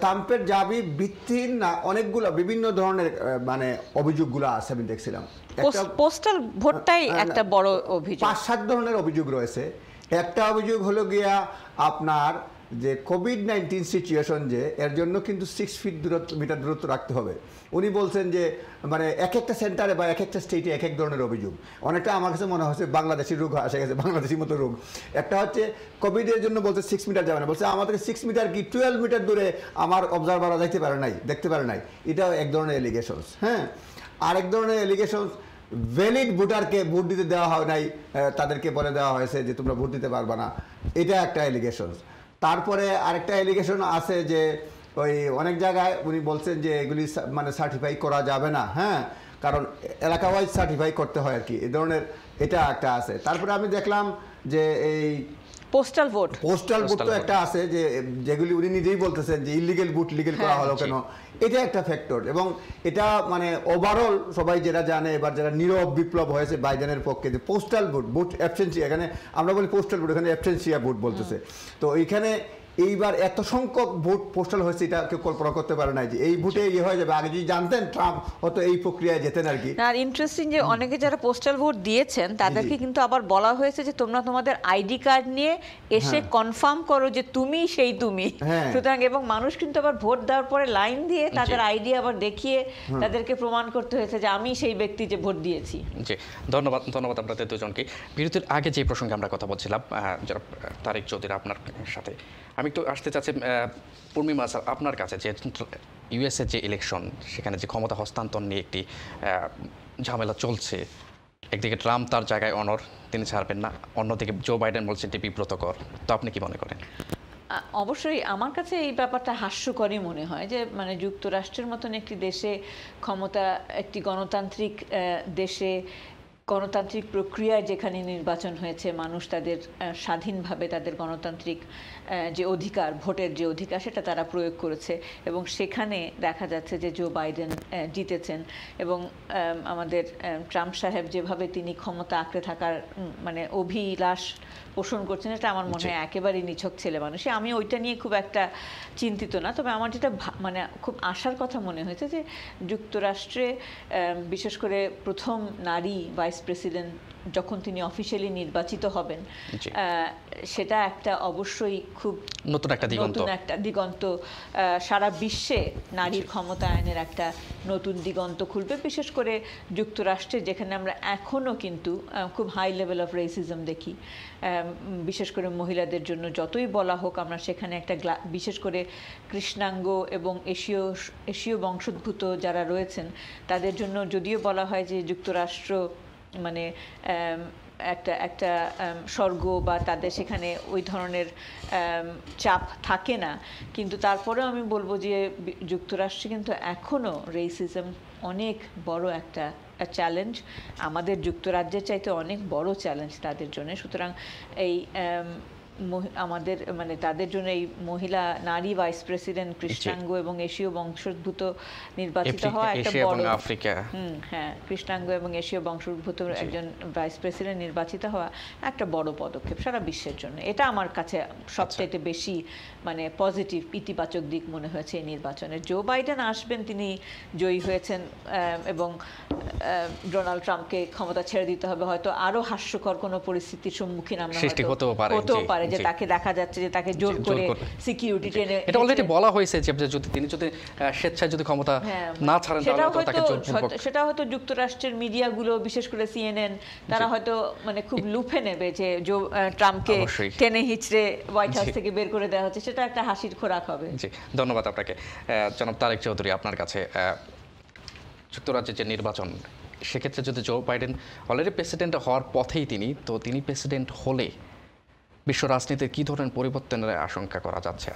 ট্রাম্পের দাবি ভিত্তিহীন না অনেকগুলো বিভিন্ন ধরনের মানে অভিযোগগুলো আছে আমি দেখছিলাম। একটা পোস্টাল ভোটটাই না, না, একটা বড় অভিযোগ। পাঁচ সাত ধরনের অভিযোগ রয়েছে। একটা অভিযোগ হলো গিয়া আপনার যে কোভিড নাইন্টিন সিচুয়েশন যে, এর জন্য কিন্তু সিক্স ফিট দূরত্ব মিটার দূরত্ব রাখতে হবে। উনি বলছেন যে মানে এক একটা সেন্টারে বা এক একটা স্টেটে এক এক ধরনের অভিযোগ। অনেকটা আমার কাছে মনে হচ্ছে বাংলাদেশি রোগ আসে গেছে, বাংলাদেশি মতো রোগ। একটা হচ্ছে কোভিডের জন্য বলছে সিক্স মিটার যাবে না, বলছে আমাদের সিক্স মিটার কি টুয়েলভ মিটার দূরে আমার অবজারভাররা দেখতে পারে নাই, দেখতে পারে নাই। এটাও এক ধরনের এলিগেশনস হ্যাঁ? আরেক ধরনের এলিগেশনস ভ্যালিড ভোটারকে ভোট দিতে দেওয়া হয় নাই তাদেরকে বলে দেওয়া হয়েছে যে তোমরা ভোট দিতে পারবা না। এটা একটা এলিগেশন তারপরে আরেকটা অ্যালিগেশন আছে যে ওই অনেক জায়গায় উনি বলছেন যে এগুলি মানে সার্টিফাই করা যাবে না হ্যাঁ? কারণ এলাকা ওয়াইজ সার্টিফাই করতে হয় আর কি। এ ধরনের এটা একটা আছে। তারপরে আমি দেখলাম যে এই পোস্টাল ভোট পোস্টাল বুট তো একটা আছে যে যেগুলি উনি নিজেই বলতেছেন যে ইলিগেল বুট লিগেল করা হলো কেন এটা একটা ফ্যাক্টর এবং এটা মানে ওভারঅল সবাই যেটা জানে এবার যারা নীরব বিপ্লব হয়েছে বাইডেনের পক্ষে যে পোস্টাল ভোট বুট অ্যাবসেন্সিয়া এখানে আমরা বলি পোস্টাল বুট এখানে অ্যাবসেন্সিয়া বুট বলতেছে। তো এইখানে এইবার এত সংখ্যক ভোট পোস্টাল হয়েছে এটা কেউ কল্পনা করতে পারে না যে এই ভোটে ইয়ে হয়ে যাবে। আগে যদি জানতেন ট্রাম্প হয়তো এই প্রক্রিয়ায় যেতেন আর কি। আর ইন্টারেস্টিং যে অনেকে যারা পোস্টাল ভোট দিয়েছেন তাদেরকে কিন্তু আবার বলা হয়েছে যে তোমরা তোমাদের আইডি কার্ড নিয়ে এসে কনফার্ম করো যে তুমি সেই তুমি। হ্যাঁ। সুতরাং এবং মানুষ কিন্তু আবার ভোট দেওয়ার পরে লাইন দিয়ে তাদের আইডি আবার দেখিয়ে তাদেরকে প্রমাণ করতে হয়েছে যে আমি সেই ব্যক্তি যে ভোট দিয়েছি। জি ধন্যবাদ ধন্যবাদ আপনাদের দুজনকে। বিরতির আগে যে প্রসঙ্গে আমরা কথা বলছিলাম যারা তারেক চৌধুরী আপনার সাথে আমি একটু আসতে চাচ্ছি পূর্ণিমা স্যার, আপনার কাছে যে ইউএসএ যে ইলেকশন সেখানে যে ক্ষমতা হস্তান্তর নিয়ে একটি ঝামেলা চলছে, একদিকে ট্রাম্প তার জায়গায় অনর তিনি ছাড়বেন না, অন্যদিকে জো বাইডেন বলছেন এটি বিব্রতকর, তো আপনি কি মনে করেন? অবশ্যই আমার কাছে এই ব্যাপারটা হাস্যকরই মনে হয় যে মানে যুক্তরাষ্ট্রের মতন একটি দেশে ক্ষমতা, একটি গণতান্ত্রিক দেশে গণতান্ত্রিক প্রক্রিয়ায় যেখানে নির্বাচন হয়েছে, মানুষ তাদের স্বাধীনভাবে তাদের গণতান্ত্রিক যে অধিকার, ভোটের যে অধিকার, সেটা তারা প্রয়োগ করেছে। এবং সেখানে দেখা যাচ্ছে যে জো বাইডেন জিতেছেন। এবং আমাদের ট্রাম্প সাহেব যেভাবে তিনি ক্ষমতা আঁকড়ে থাকার মানে অভিলাষ পোষণ করছেন এটা আমার মনে হয় একেবারেই নিছক ছেলে মানুষ আমি ওইটা নিয়ে খুব একটা চিন্তিত না তবে আমার যেটা মানে খুব আশার কথা মনে হয়েছে যে যুক্তরাষ্ট্রে বিশেষ করে প্রথম নারী ভাইস প্রেসিডেন্ট যখন তিনি অফিসিয়ালি নির্বাচিত হবেন সেটা একটা অবশ্যই খুব নতুন একটা দিগন্ত। নতুন একটা দিগন্ত সারা বিশ্বে নারীর ক্ষমতায়নের একটা নতুন দিগন্ত খুলবে বিশেষ করে যুক্তরাষ্ট্রে যেখানে আমরা এখনও কিন্তু খুব হাই লেভেল অফ রেসিজম দেখি। বিশেষ করে মহিলাদের জন্য যতই বলা হোক আমরা সেখানে একটা বিশেষ করে কৃষ্ণাঙ্গ এবং এশীয় এশীয় বংশোদ্ভূত যারা রয়েছেন তাদের জন্য যদিও বলা হয় যে যুক্তরাষ্ট্র মানে একটা একটা স্বর্গ বা তাদের সেখানে ওই ধরনের চাপ থাকে না। কিন্তু তারপরেও আমি বলব যে যুক্তরাষ্ট্রে কিন্তু এখনও রেসিজম অনেক বড় একটা চ্যালেঞ্জ আমাদের যুক্তরাজ্যের চাইতে অনেক বড় চ্যালেঞ্জ তাদের জন্য। সুতরাং এই আমাদের মানে তাদের জন্য এই মহিলা নারী ভাইস প্রেসিডেন্ট কৃষ্ণাঙ্গ এবং এশীয় বংশোদ্ভূত নির্বাচিত হওয়া একটা বড় আফ্রিকা। হুম হ্যাঁ কৃষ্ণাঙ্গ এবং এশীয় বংশোদ্ভূত একজন ভাইস প্রেসিডেন্ট নির্বাচিত হওয়া একটা বড় পদক্ষেপ সারা বিশ্বের জন্য। এটা আমার কাছে সবচাইতে বেশি মানে পজিটিভ ইতিবাচক দিক মনে হয়েছে এই নির্বাচনে। জো বাইডেন আসবেন তিনি জয়ী হয়েছেন এবং ডোনাল্ড ট্রাম্পকে ক্ষমতা ছেড়ে দিতে হবে। হয়তো আরও হাস্যকর কোনো পরিস্থিতির সম্মুখীন আমরা হতেও পারে। যে তাকে দেখা যাচ্ছে যে তাকে জোর জোর করে। সিকিউরিটি টেনে এটা অলরেডি বলা হয়েছে যে যদি তিনি যদি স্বেচ্ছায় যদি ক্ষমতা হ্যাঁ, না ছাড়েন তাহলে তাকে হয়তো- সেটা হয়তো যুক্তরাষ্ট্রের মিডিয়াগুলো বিশেষ করে সিএনএন তারা হয়তো মানে খুব লুফে নেবে যে জো ট্রাম্পকে টেনে হিচড়ে হোয়াইট হাউস থেকে বের করে দেওয়া হচ্ছে। সেটা একটা হাসির খোরাক হবে। জি ধন্যবাদ আপনাকে। জনাব তারেক চৌধুরী আপনার কাছে যুক্তরাজ্যের যে নির্বাচন সেক্ষেত্রে যদি জো বাইডেন অলরেডি প্রেসিডেন্ট হওয়ার পথেই তিনি তো তিনি প্রেসিডেন্ট হলে বিশ্ব রাজনীতিতে কি ধরনের পরিবর্তনের আশঙ্কা করা যাচ্ছে?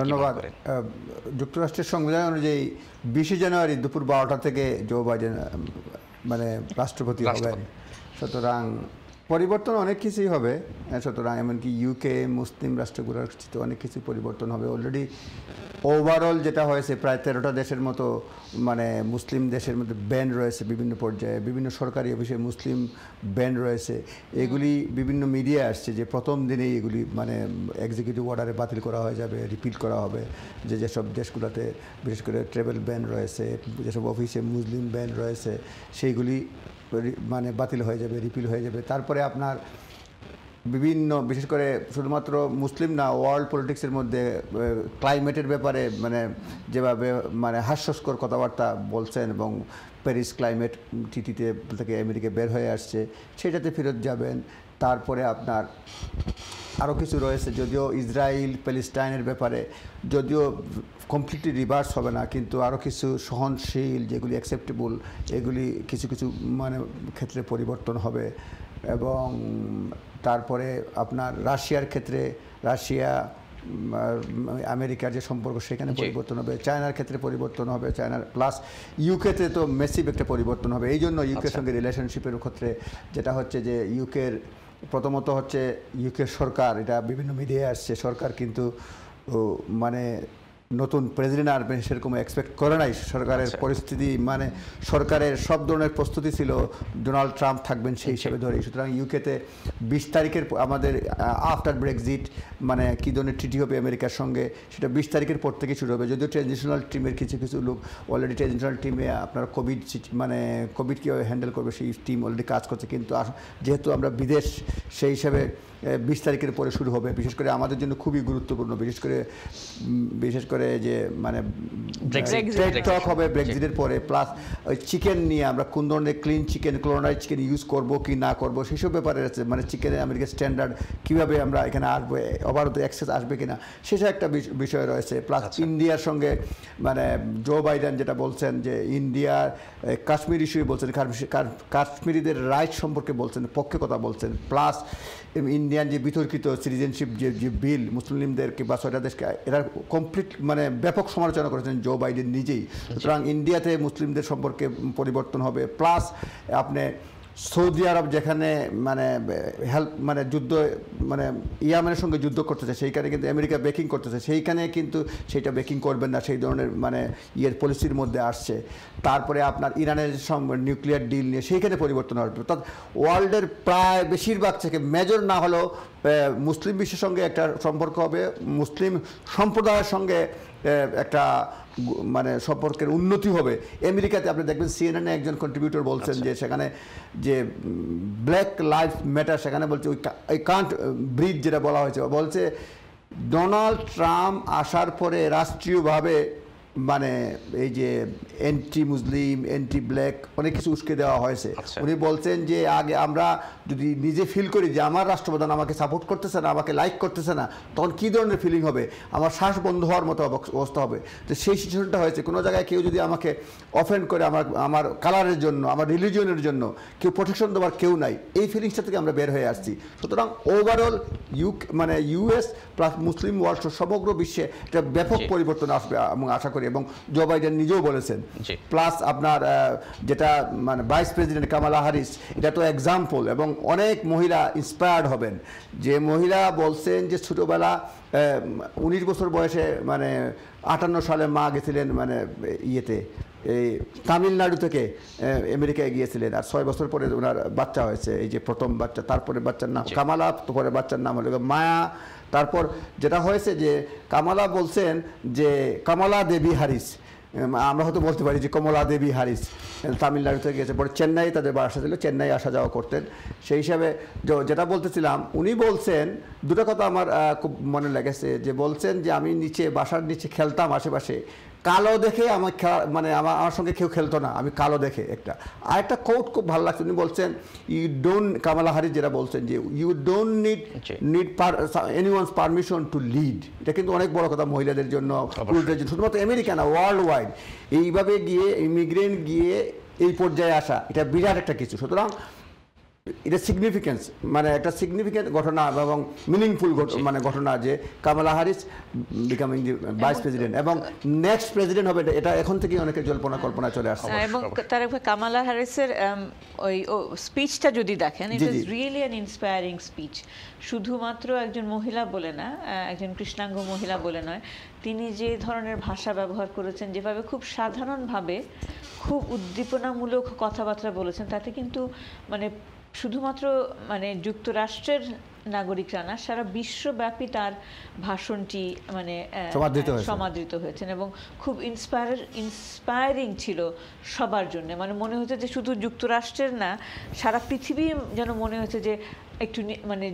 ধন্যবাদ? যুক্তরাষ্ট্রের সংবিধান অনুযায়ী বিশে জানুয়ারি দুপুর বারোটা থেকে জো বাইডেন মানে রাষ্ট্রপতি। হবেন। সুতরাং পরিবর্তন অনেক কিছুই হবে সুতরাং এমনকি ইউকে মুসলিম রাষ্ট্রগুলোর তো অনেক কিছু পরিবর্তন হবে। অলরেডি ওভারঅল যেটা হয়েছে, প্রায় তেরোটা দেশের মতো মানে মুসলিম দেশের মধ্যে ব্যান রয়েছে বিভিন্ন পর্যায়ে। বিভিন্ন সরকারি অফিসে মুসলিম ব্যান রয়েছে। এগুলি বিভিন্ন মিডিয়া আসছে যে প্রথম দিনেই এগুলি মানে এক্সিকিউটিভ অর্ডারে বাতিল করা হয়ে যাবে রিপিট করা হবে। যে যেসব দেশগুলোতে বিশেষ করে ট্রেভেল ব্যান রয়েছে, যেসব অফিসে মুসলিম ব্যান রয়েছে, সেইগুলি মানে বাতিল হয়ে যাবে, রিপিল হয়ে যাবে। তারপরে আপনার বিভিন্ন, বিশেষ করে শুধুমাত্র মুসলিম না, ওয়ার্ল্ড পলিটিক্সের মধ্যে ক্লাইমেটের ব্যাপারে মানে যেভাবে মানে হাস্যস্কর কথাবার্তা বলছেন এবং প্যারিস ক্লাইমেট চিঠিতে থেকে আমেরিকা বের হয়ে আসছে, সেটাতে ফেরত যাবেন। তারপরে আপনার আরও কিছু রয়েছে, যদিও ইসরায়েল প্যালেস্টাইনের ব্যাপারে, যদিও কমপ্লিটলি রিভার্স হবে না কিন্তু আরও কিছু সহনশীল যেগুলি অ্যাকসেপ্টেবল এগুলি কিছু কিছু মানে ক্ষেত্রে পরিবর্তন হবে। এবং তারপরে আপনার রাশিয়ার ক্ষেত্রে রাশিয়া আমেরিকার যে সম্পর্ক সেখানে পরিবর্তন হবে চায়নার ক্ষেত্রে পরিবর্তন হবে চায়নার প্লাস ইউকেতে তো মেসিভ একটা পরিবর্তন হবে। এই জন্য ইউকের আচ্ছা। সঙ্গে রিলেশনশিপের ক্ষেত্রে যেটা হচ্ছে যে ইউকের প্রথমত হচ্ছে ইউকের সরকার এটা বিভিন্ন মিডিয়ায় আসছে সরকার কিন্তু মানে নতুন প্রেসিডেন্ট আর সেরকম এক্সপেক্ট করে নাই। সরকারের আচ্ছা। পরিস্থিতি মানে সরকারের সব ধরনের প্রস্তুতি ছিল ডোনাল্ড ট্রাম্প থাকবেন সেই হিসেবে ধরে সুতরাং ইউকেতে বিশ তারিখের আমাদের আফটার ব্রেক্সিট মানে কী ধরনের ট্রিটি হবে আমেরিকার সঙ্গে সেটা বিশ তারিখের পর থেকে শুরু হবে। যদিও ট্রানজিশনাল টিমের কিছু কিছু লোক অলরেডি ট্রানজিশনাল টিমে আপনার কোভিড মানে কোভিড কীভাবে হ্যান্ডেল করবে সেই টিম অলরেডি কাজ করছে। কিন্তু যেহেতু আমরা বিদেশ সেই হিসাবে বিশ তারিখের পরে শুরু হবে। বিশেষ করে আমাদের জন্য খুবই গুরুত্বপূর্ণ। বিশেষ করে বিশেষ করে যে মানে টক হবে ব্রেক্সিটের পরে প্লাস ওই চিকেন নিয়ে আমরা কোন ধরনের clean chicken clonise chicken use করব কি না করব সেসব ব্যাপারে আছে। মানে চিকেনের আমেরিকার স্ট্যান্ডার্ড কীভাবে আমরা এখানে আসব অবারত অ্যাক্সেস আসবে কিনা সেসব একটা বিষ- বিষয় রয়েছে। প্লাস ইন্ডিয়ার সঙ্গে মানে জো বাইডেন যেটা বলছেন যে ইন্ডিয়ার কাশ্মীর ইস্যুয়ে বলছেন কাশ্মীর- কাশ্মীরিদের রাইট সম্পর্কে বলছেন পক্ষে কথা বলছেন। প্লাস ইন্ডিয়ান যে বিতর্কিত সিটিজেনশিপ, যে যে বিল মুসলিমদেরকে বা ছয়টা দেশকে, এরা কমপ্লিট মানে ব্যাপক সমালোচনা করেছেন জো বাইডেন নিজেই। সুতরাং ইন্ডিয়াতে মুসলিমদের সম্পর্কে পরিবর্তন হবে। প্লাস আপনি সৌদি আরব যেখানে মানে হেল্প মানে যুদ্ধ মানে ইয়ামেনের সঙ্গে যুদ্ধ করতেছে, সেইখানে কিন্তু আমেরিকা বেকিং করতেছে, সেইখানে কিন্তু সেইটা বেকিং করবেন না, সেই ধরনের মানে ইয়ের পলিসির মধ্যে আসছে। তারপরে আপনার ইরানের সঙ্গে নিউক্লিয়ার ডিল নিয়ে সেইখানে পরিবর্তন আসবে অর্থাৎ ওয়ার্ল্ডের প্রায় বেশিরভাগ থেকে মেজর না হলেও মুসলিম বিশ্বের সঙ্গে একটা সম্পর্ক হবে, মুসলিম সম্প্রদায়ের সঙ্গে একটা মানে সম্পর্কের উন্নতি হবে। আমেরিকাতে আপনি দেখবেন সিএনএন একজন কন্ট্রিবিউটর বলছেন যে সেখানে যে ব্ল্যাক লাইফ ম্যাটার সেখানে বলছে ওই এই কান্ট ব্রিজ যেটা বলা হয়েছে। বলছে ডোনাল্ড ট্রাম্প আসার পরে রাষ্ট্রীয়ভাবে মানে এই যে এন্টি মুসলিম এন্টি ব্ল্যাক অনেক কিছু উস্কে দেওয়া হয়েছে। আচ্ছা। উনি বলছেন যে আগে আমরা যদি নিজে ফিল করি যে আমার রাষ্ট্রপ্রধান আমাকে সাপোর্ট করতেছে না আমাকে লাইক করতেছে না তখন কী ধরনের ফিলিং হবে? আমার শ্বাস বন্ধ হওয়ার মতো অবস্থা হবে। তো সেই সিচুয়েশনটা হয়েছে। কোনো জায়গায় কেউ যদি আমাকে অফেন্ড করে আমার আমার কালারের জন্য আমার রিলিজিয়নের জন্য কেউ প্রোটেকশন দেওয়ার কেউ নাই এই ফিলিংসটা থেকে আমরা বের হয়ে আসছি। সুতরাং ওভারঅল ইউ মানে ইউএস প্লাস মুসলিম ওয়ার্ল্ড সমগ্র বিশ্বে একটা ব্যাপক পরিবর্তন আসবে এবং আশা করি এবং জো বাইডেন নিজেও বলেছেন। প্লাস আপনার যেটা মানে ভাইস প্রেসিডেন্ট কামালা হারিস এটা তো এক্সাম্পল এবং অনেক মহিলা ইন্সপায়ার্ড হবেন। যে মহিলা বলছেন যে ছোটোবেলা উনিশ বছর বয়সে মানে আটান্ন সালে মা গেছিলেন মানে ইয়েতে এই তামিলনাড়ু থেকে আমেরিকায় গিয়েছিলেন। আর ছয় বছর পরে ওনার বাচ্চা হয়েছে এই যে প্রথম বাচ্চা তারপরে বাচ্চার নাম। কামালা পরে বাচ্চার নাম হলো মায়া তারপর যেটা হয়েছে যে কামালা বলছেন যে কামালা দেবী হারিস আমরা হয়তো বলতে পারি যে কমলা দেবী হারিস তামিলনাড়ু থেকে গেছে, পরে চেন্নাই তাদের বাসা ছিল, চেন্নাই আসা যাওয়া করতেন। সেই হিসাবে যেটা বলতেছিলাম, উনি বলছেন, দুটো কথা আমার খুব মনে লেগেছে, যে বলছেন যে আমি নিচে, বাসার নিচে খেলতাম আশেপাশে কালো দেখে আমার খেলা মানে আমার আমার সঙ্গে কেউ খেলতো না আমি কালো দেখে একটা। আর একটা কোট খুব ভালো লাগছে উনি বলছেন ইউ ডোন্ট কামালা হারিস যেটা বলছেন যে you don't need. Need anyone's permission to lead এটা কিন্তু অনেক বড় কথা মহিলাদের জন্য পুরুষদের জন্য। শুধুমাত্র আমেরিকা না ওয়ার্ল্ড ওয়াইড এইভাবে গিয়ে ইমিগ্রেন্ট গিয়ে এই পর্যায়ে আসা এটা বিরাট একটা কিছু। সুতরাং এটা সিগনিফিকেন্স মানে একটা সিগনিফিকেন্ট ঘটনা এবং মিনিংফুল মানে ঘটনা যে Kamala Harris becoming the vice president এবং নেক্সট প্রেসিডেন্ট হবে এটা- এখন থেকেই অনেকের জল্পনা কল্পনা চলে আসছে। এবং তার কামালা হ্যারিসের উম, ওই স্পিচটা যদি দেখেন it is really an inspiring speech শুধুমাত্র একজন মহিলা বলে না একজন কৃষ্ণাঙ্গ মহিলা বলে নয় তিনি যে ধরনের ভাষা ব্যবহার করেছেন যেভাবে খুব সাধারণভাবে খুব উদ্দীপনামূলক কথাবার্তা বলেছেন তাতে কিন্তু মানে শুধুমাত্র মানে যুক্তরাষ্ট্রের নাগরিকরা না সারা বিশ্বব্যাপী তার ভাষণটি মানে সমাদৃত হয়েছেন এবং খুব ইন্সপায়ার ইন্সপায়ারিং ছিল সবার জন্য। মানে মনে হচ্ছে যে শুধু যুক্তরাষ্ট্রের না সারা পৃথিবী যেন মনে হচ্ছে যে একটু মানে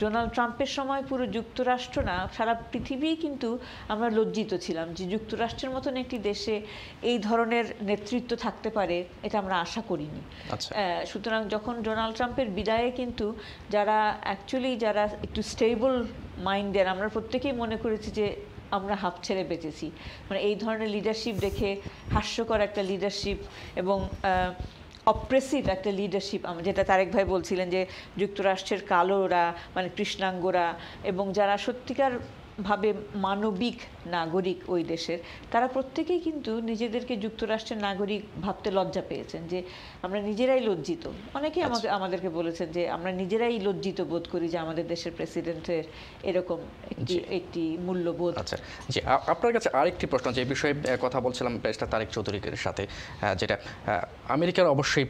ডোনাল্ড ট্রাম্পের সময় পুরো যুক্তরাষ্ট্র না সারা পৃথিবী কিন্তু আমরা লজ্জিত ছিলাম যে যুক্তরাষ্ট্রের মতন একটি দেশে এই ধরনের নেতৃত্ব থাকতে পারে এটা আমরা আশা করিনি আচ্ছা। সুতরাং যখন ডোনাল্ড ট্রাম্পের বিদায়ে কিন্তু যারা অ্যাকচুয়ালি যারা একটু স্টেবল মাইন্ডের আমরা প্রত্যেকেই মনে করেছি যে আমরা হাফ ছেড়ে বেঁচেছি মানে এই ধরনের লিডারশিপ দেখে হাস্যকর একটা লিডারশিপ এবং অপ্রেসিভ একটা লিডারশিপ যেটা তারেক ভাই বলছিলেন যে যুক্তরাষ্ট্রের কালোরা মানে কৃষ্ণাঙ্গরা এবং যারা সত্যিকার ভাবে মানবিক নাগরিক ওই দেশের তারা প্রত্যেকেই কিন্তু নিজেদেরকে যুক্তরাষ্ট্রের নাগরিক ভাবতে লজ্জা পেয়েছেন যে আমরা নিজেরাই লজ্জিত। অনেকেই আমাকে আমাদেরকে বলেছেন যে আমরা নিজেরাই লজ্জিত বোধ করি যে আমাদের দেশের প্রেসিডেন্টের এরকম একটি একটি মূল্যবোধ। আচ্ছা। জি আপনার কাছে আরেকটি প্রশ্ন যে বিষয়ে কথা বলছিলাম ব্যারিস্টার তারেক চৌধুরীর সাথে যেটা আমেরিকার অবশ্যই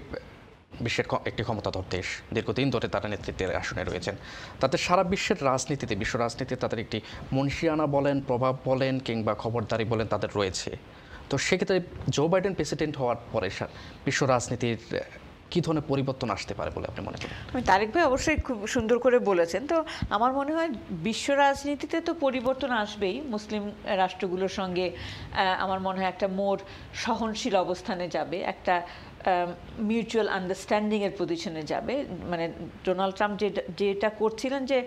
বিশ্বের একটি ক্ষমতাধর দেশ। দীর্ঘদিন ধরে তারা নেতৃত্বের আসনে রয়েছেন। তাতে সারা বিশ্বের রাজনীতিতে, বিশ্ব রাজনীতিতে তাদের একটি মুন্সিয়ানা বলেন, প্রভাব বলেন কিংবা খবরদারি বলেন তাদের রয়েছে। তো সেক্ষেত্রে জো বাইডেন প্রেসিডেন্ট হওয়ার পরে বিশ্ব রাজনীতির কী ধরনের পরিবর্তন আসতে পারে বলে আপনি মনে করেন? তারেক ভাই অবশ্যই খুব সুন্দর করে বলেছেন। তো আমার মনে হয় বিশ্ব রাজনীতিতে তো পরিবর্তন আসবেই। মুসলিম রাষ্ট্রগুলোর সঙ্গে আমার মনে হয় একটা মোর সহনশীল অবস্থানে যাবে। একটা মিউচুয়াল আন্ডারস্ট্যান্ডিংয়ের পজিশনে যাবে। মানে ডোনাল্ড ট্রাম্প যে যেটা করছিলেন যে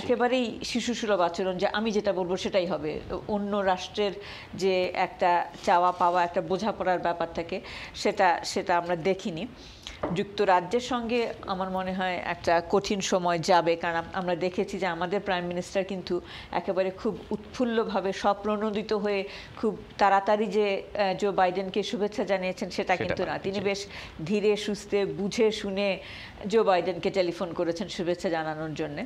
একেবারেই শিশুসুলভ আচরণ যে আমি যেটা বলব সেটাই হবে। অন্য রাষ্ট্রের যে একটা চাওয়া পাওয়া একটা বোঝাপড়ার ব্যাপার থাকে সেটা সেটা আমরা দেখিনি। যুক্তরাজ্যের সঙ্গে আমার মনে হয় একটা কঠিন সময় যাবে। কারণ আমরা দেখেছি যে আমাদের প্রাইম মিনিস্টার কিন্তু একেবারে খুব উৎফুল্লভাবে স্বপ্রণোদিত হয়ে খুব তাড়াতাড়ি যে জো বাইডেনকে শুভেচ্ছা জানিয়েছেন সেটা সেটা কিন্তু না। তিনি বেশ ধীরে সুস্থে বুঝে শুনে জো বাইডেনকে টেলিফোন করেছেন শুভেচ্ছা জানানোর জন্য।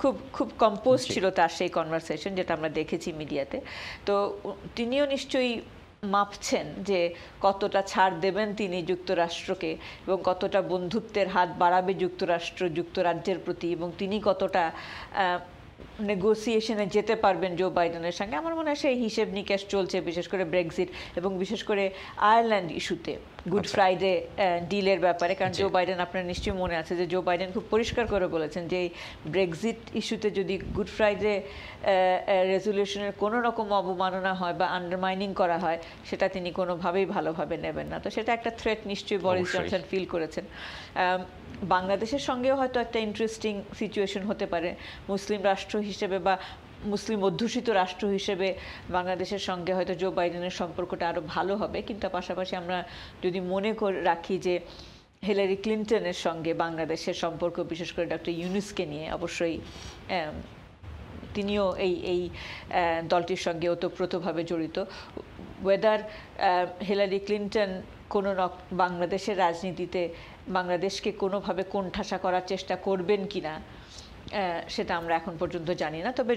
খুব খুব কম্পোজ ছিল তার সেই কনভারসেশন যেটা আমরা দেখেছি মিডিয়াতে তো। তিনিও নিশ্চয়ই মাপছেন যে কতটা ছাড় দেবেন তিনি যুক্তরাষ্ট্রকে এবং কতটা বন্ধুত্বের হাত বাড়াবে যুক্তরাষ্ট্র, যুক্তরাজ্যের প্রতি এবং তিনি কতটা নেগোসিয়েশনে যেতে পারবেন জো বাইডেনের সঙ্গে। আমার মনে হয় সেই হিসেব নিকাশ চলছে, বিশেষ করে ব্রেক্সিট এবং বিশেষ করে আয়ারল্যান্ড ইস্যুতে গুড। ফ্রাইডে ডিলের ব্যাপারে কারণ জো বাইডেন আপনার নিশ্চয়ই মনে আছে যে জো বাইডেন খুব পরিষ্কার করে বলেছেন যে ব্রেক্সিট ইস্যুতে যদি গুড ফ্রাইডে রেজলিউশনের কোনো রকম অবমাননা হয় বা আন্ডারমাইনিং করা হয় সেটা তিনি কোনোভাবেই ভালোভাবে নেবেন না তো সেটা একটা থ্রেট নিশ্চয়ই বরিস। জনসন ফিল করেছেন বাংলাদেশের সঙ্গেও হয়তো একটা ইন্টারেস্টিং সিচুয়েশন হতে পারে মুসলিম রাষ্ট্র হিসেবে বা মুসলিম অধ্যুষিত রাষ্ট্র হিসেবে বাংলাদেশের সঙ্গে হয়তো জো বাইডেনের সম্পর্কটা আরও ভালো হবে। কিন্তু পাশাপাশি আমরা যদি মনে করে রাখি যে হিলারি ক্লিন্টনের সঙ্গে বাংলাদেশের সম্পর্ক বিশেষ করে ডক্টর ইউনুসকে নিয়ে অবশ্যই তিনিও এই এই দলটির সঙ্গে ওতপ্রোতভাবে জড়িত। ওয়েদার হিলারি ক্লিন্টন কোনো বাংলাদেশের রাজনীতিতে বাংলাদেশকে কোনোভাবে কোণঠাসা করার চেষ্টা করবেন কিনা আহ, সেটা আমরা এখন পর্যন্ত জানি না। তবে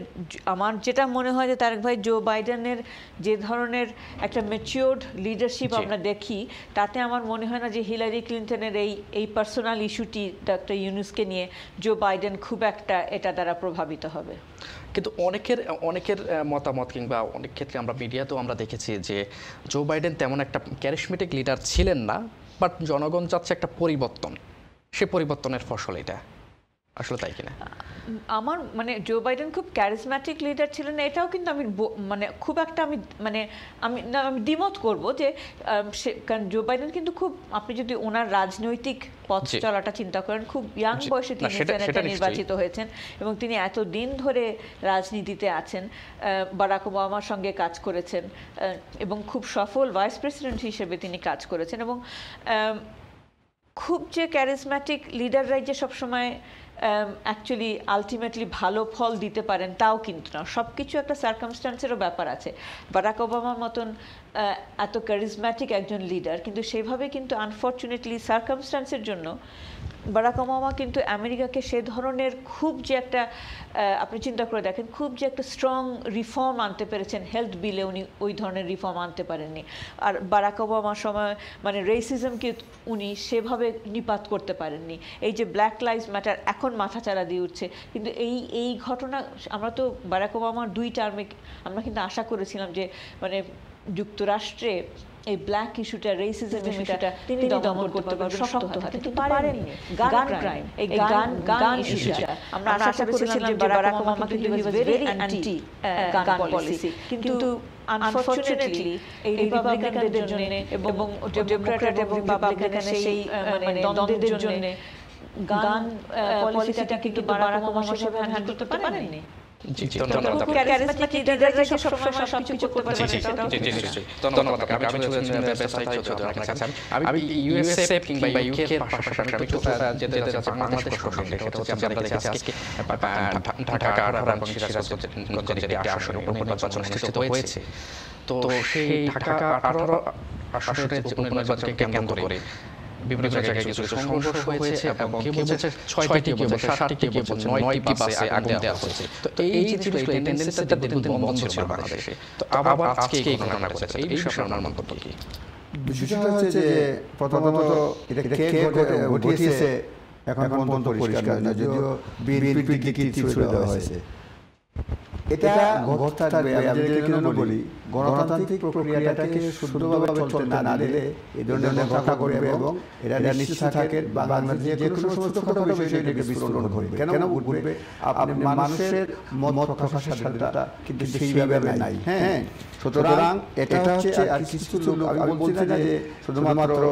আমার যেটা মনে হয় যে তারেক ভাই জো বাইডেনের যে ধরনের একটা ম্যাচিওর্ড লিডারশিপ আমরা দেখি তাতে আমার মনে হয় না যে হিলারি ক্লিন্টনের এই এই পার্সোনাল ইস্যুটি ডক্টর ইউনুসকে নিয়ে জো বাইডেন খুব একটা এটা দ্বারা প্রভাবিত হবে। কিন্তু অনেকের অনেকের মতামত কিংবা অনেক ক্ষেত্রে আমরা মিডিয়াতেও আমরা দেখেছি যে জো বাইডেন তেমন একটা ক্যারিসমেটিক লিডার ছিলেন না বাট জনগণ চাচ্ছে একটা পরিবর্তন। সে পরিবর্তনের ফসল এটা। আসলে তাই কিনা? আমার মানে জো বাইডেন খুব ক্যারিসম্যাটিক লিডার ছিলেন এটাও কিন্তু আমি মানে খুব একটা আমি মানে আমি না আমি দ্বিমত করব যে সে কারণ জো বাইডেন কিন্তু খুব আপনি যদি ওনার রাজনৈতিক পথ চলাটা চিন্তা করেন খুব ইয়াং বয়সে তিনি নিশ্চয়ই। নির্বাচিত হয়েছেন এবং তিনি এত দিন ধরে রাজনীতিতে আছেন বারাক ওবামার সঙ্গে কাজ করেছেন এবং খুব সফল ভাইস প্রেসিডেন্ট হিসেবে তিনি কাজ করেছেন এবং খুব যে ক্যারিসম্যাটিক লিডাররাই যে সবসময় অ্যাকচুয়ালি আলটিমেটলি ভালো ফল দিতে পারেন, তাও কিন্তু না। সব কিছু একটা সার্কামস্টান্সেরও ব্যাপার আছে। বারাক ওবামার মতন এত ক্যারিজম্যাটিক একজন লিডার কিন্তু সেভাবে কিন্তু আনফর্চুনেটলি সার্কামস্টান্সের জন্য বারাক ওবামা কিন্তু আমেরিকাকে সে ধরনের খুব যে একটা আপনি চিন্তা করে দেখেন, খুব যে একটা স্ট্রং রিফর্ম আনতে পেরেছেন হেলথ বিলে উনি ওই ধরনের রিফর্ম আনতে পারেননি। আর বারাক ওবামার সময় মানে রেসিজমকে উনি সেভাবে নিপাত করতে পারেননি। এই যে ব্ল্যাক লাইভস ম্যাটার এখন মাথাচাড়া দিয়ে উঠছে। কিন্তু এই এই ঘটনা, আমরা তো বারাক ওবামার দুই টার্মে আমরা কিন্তু আশা করেছিলাম যে মানে যুক্তরাষ্ট্রে এই ব্ল্যাক ইস্যুটা রেসিজম ইস্যুটা তিনি দমন করতে পারবেন শক্ত হাতে। কিন্তু পারেননি। গান ক্রাইম এই গান গান ইস্যুটা আমরা আশা করেছিলাম যে বারাক ওবামা কিন্তু he was very anti gun policy কিন্তু আনফরচুনেটলি এই রিপাবলিকানদের জন্য এবং ডেমোক্র্যাট এবং রিপাবলিকানের সেই মানে দ্বন্দ্বের জন্য গান পলিসিটা কিন্তু বারাক ওবামা সেভাবে হ্যান্ডেল করতে পারেননি। আমি ইউএসএ কিংবা ইউকে পাশাপাশি আমি যেতে বাংলাদেশ প্রসঙ্গে। হচ্ছে আমরা দেখেছি আজকে ঢাকা এবং সিরাজগঞ্জের একটি আসনে উপনির্বাচন অনুষ্ঠিত হয়েছে তো সেই ঢাকা আঠারো আসনের উপনির্বাচনকে কেন্দ্র করে বিভিন্ন জায়গায় কিছু কিছু সংঘর্ষ হয়েছে এবং কেউ বলছে? ছয়টি কেউ বলছে? সাতটি কেউ বলছে? নয়টি বাসে আগুন দেওয়া হয়েছে তো এই জিনিসগুলো এই টেন্ডেন্সিটা দীর্ঘদিন বন্ধ ছিল বাংলাদেশে। তো আবার আজকে এই ঘটনা ঘটেছে এই বিষয়ে আপনার মন্তব্য কি বিষয়টা হচ্ছে যে প্রথমত এটা কে ঘটে- ঘটিয়েছে এখন পর্যন্ত পরিষ্কার নয়। যদিও বিএনপির দিকে কিছু ছুড়ে দেওয়া হয়েছে। এটা ঘটতে আমি যদি বলি গণতান্ত্রিক প্রক্রিয়াটাকে শুদ্ধভাবে চলতে না দিলে এই ধরনের ঘটনা এবং এটা নিশ্চিত থাকে বাংলাদেশে যে কোনো ছোটখাটো বিষয়টাকে বিস্ফোরণ ঘটবে কেন ঘটবে আপনি মানুষের মত প্রকাশের স্বাধীনতা কিন্তু সেইভাবে নাই। হ্যাঁ সুতরাং এটা হচ্ছে আর কিছু আমি বলছি না যে শুধুমাত্র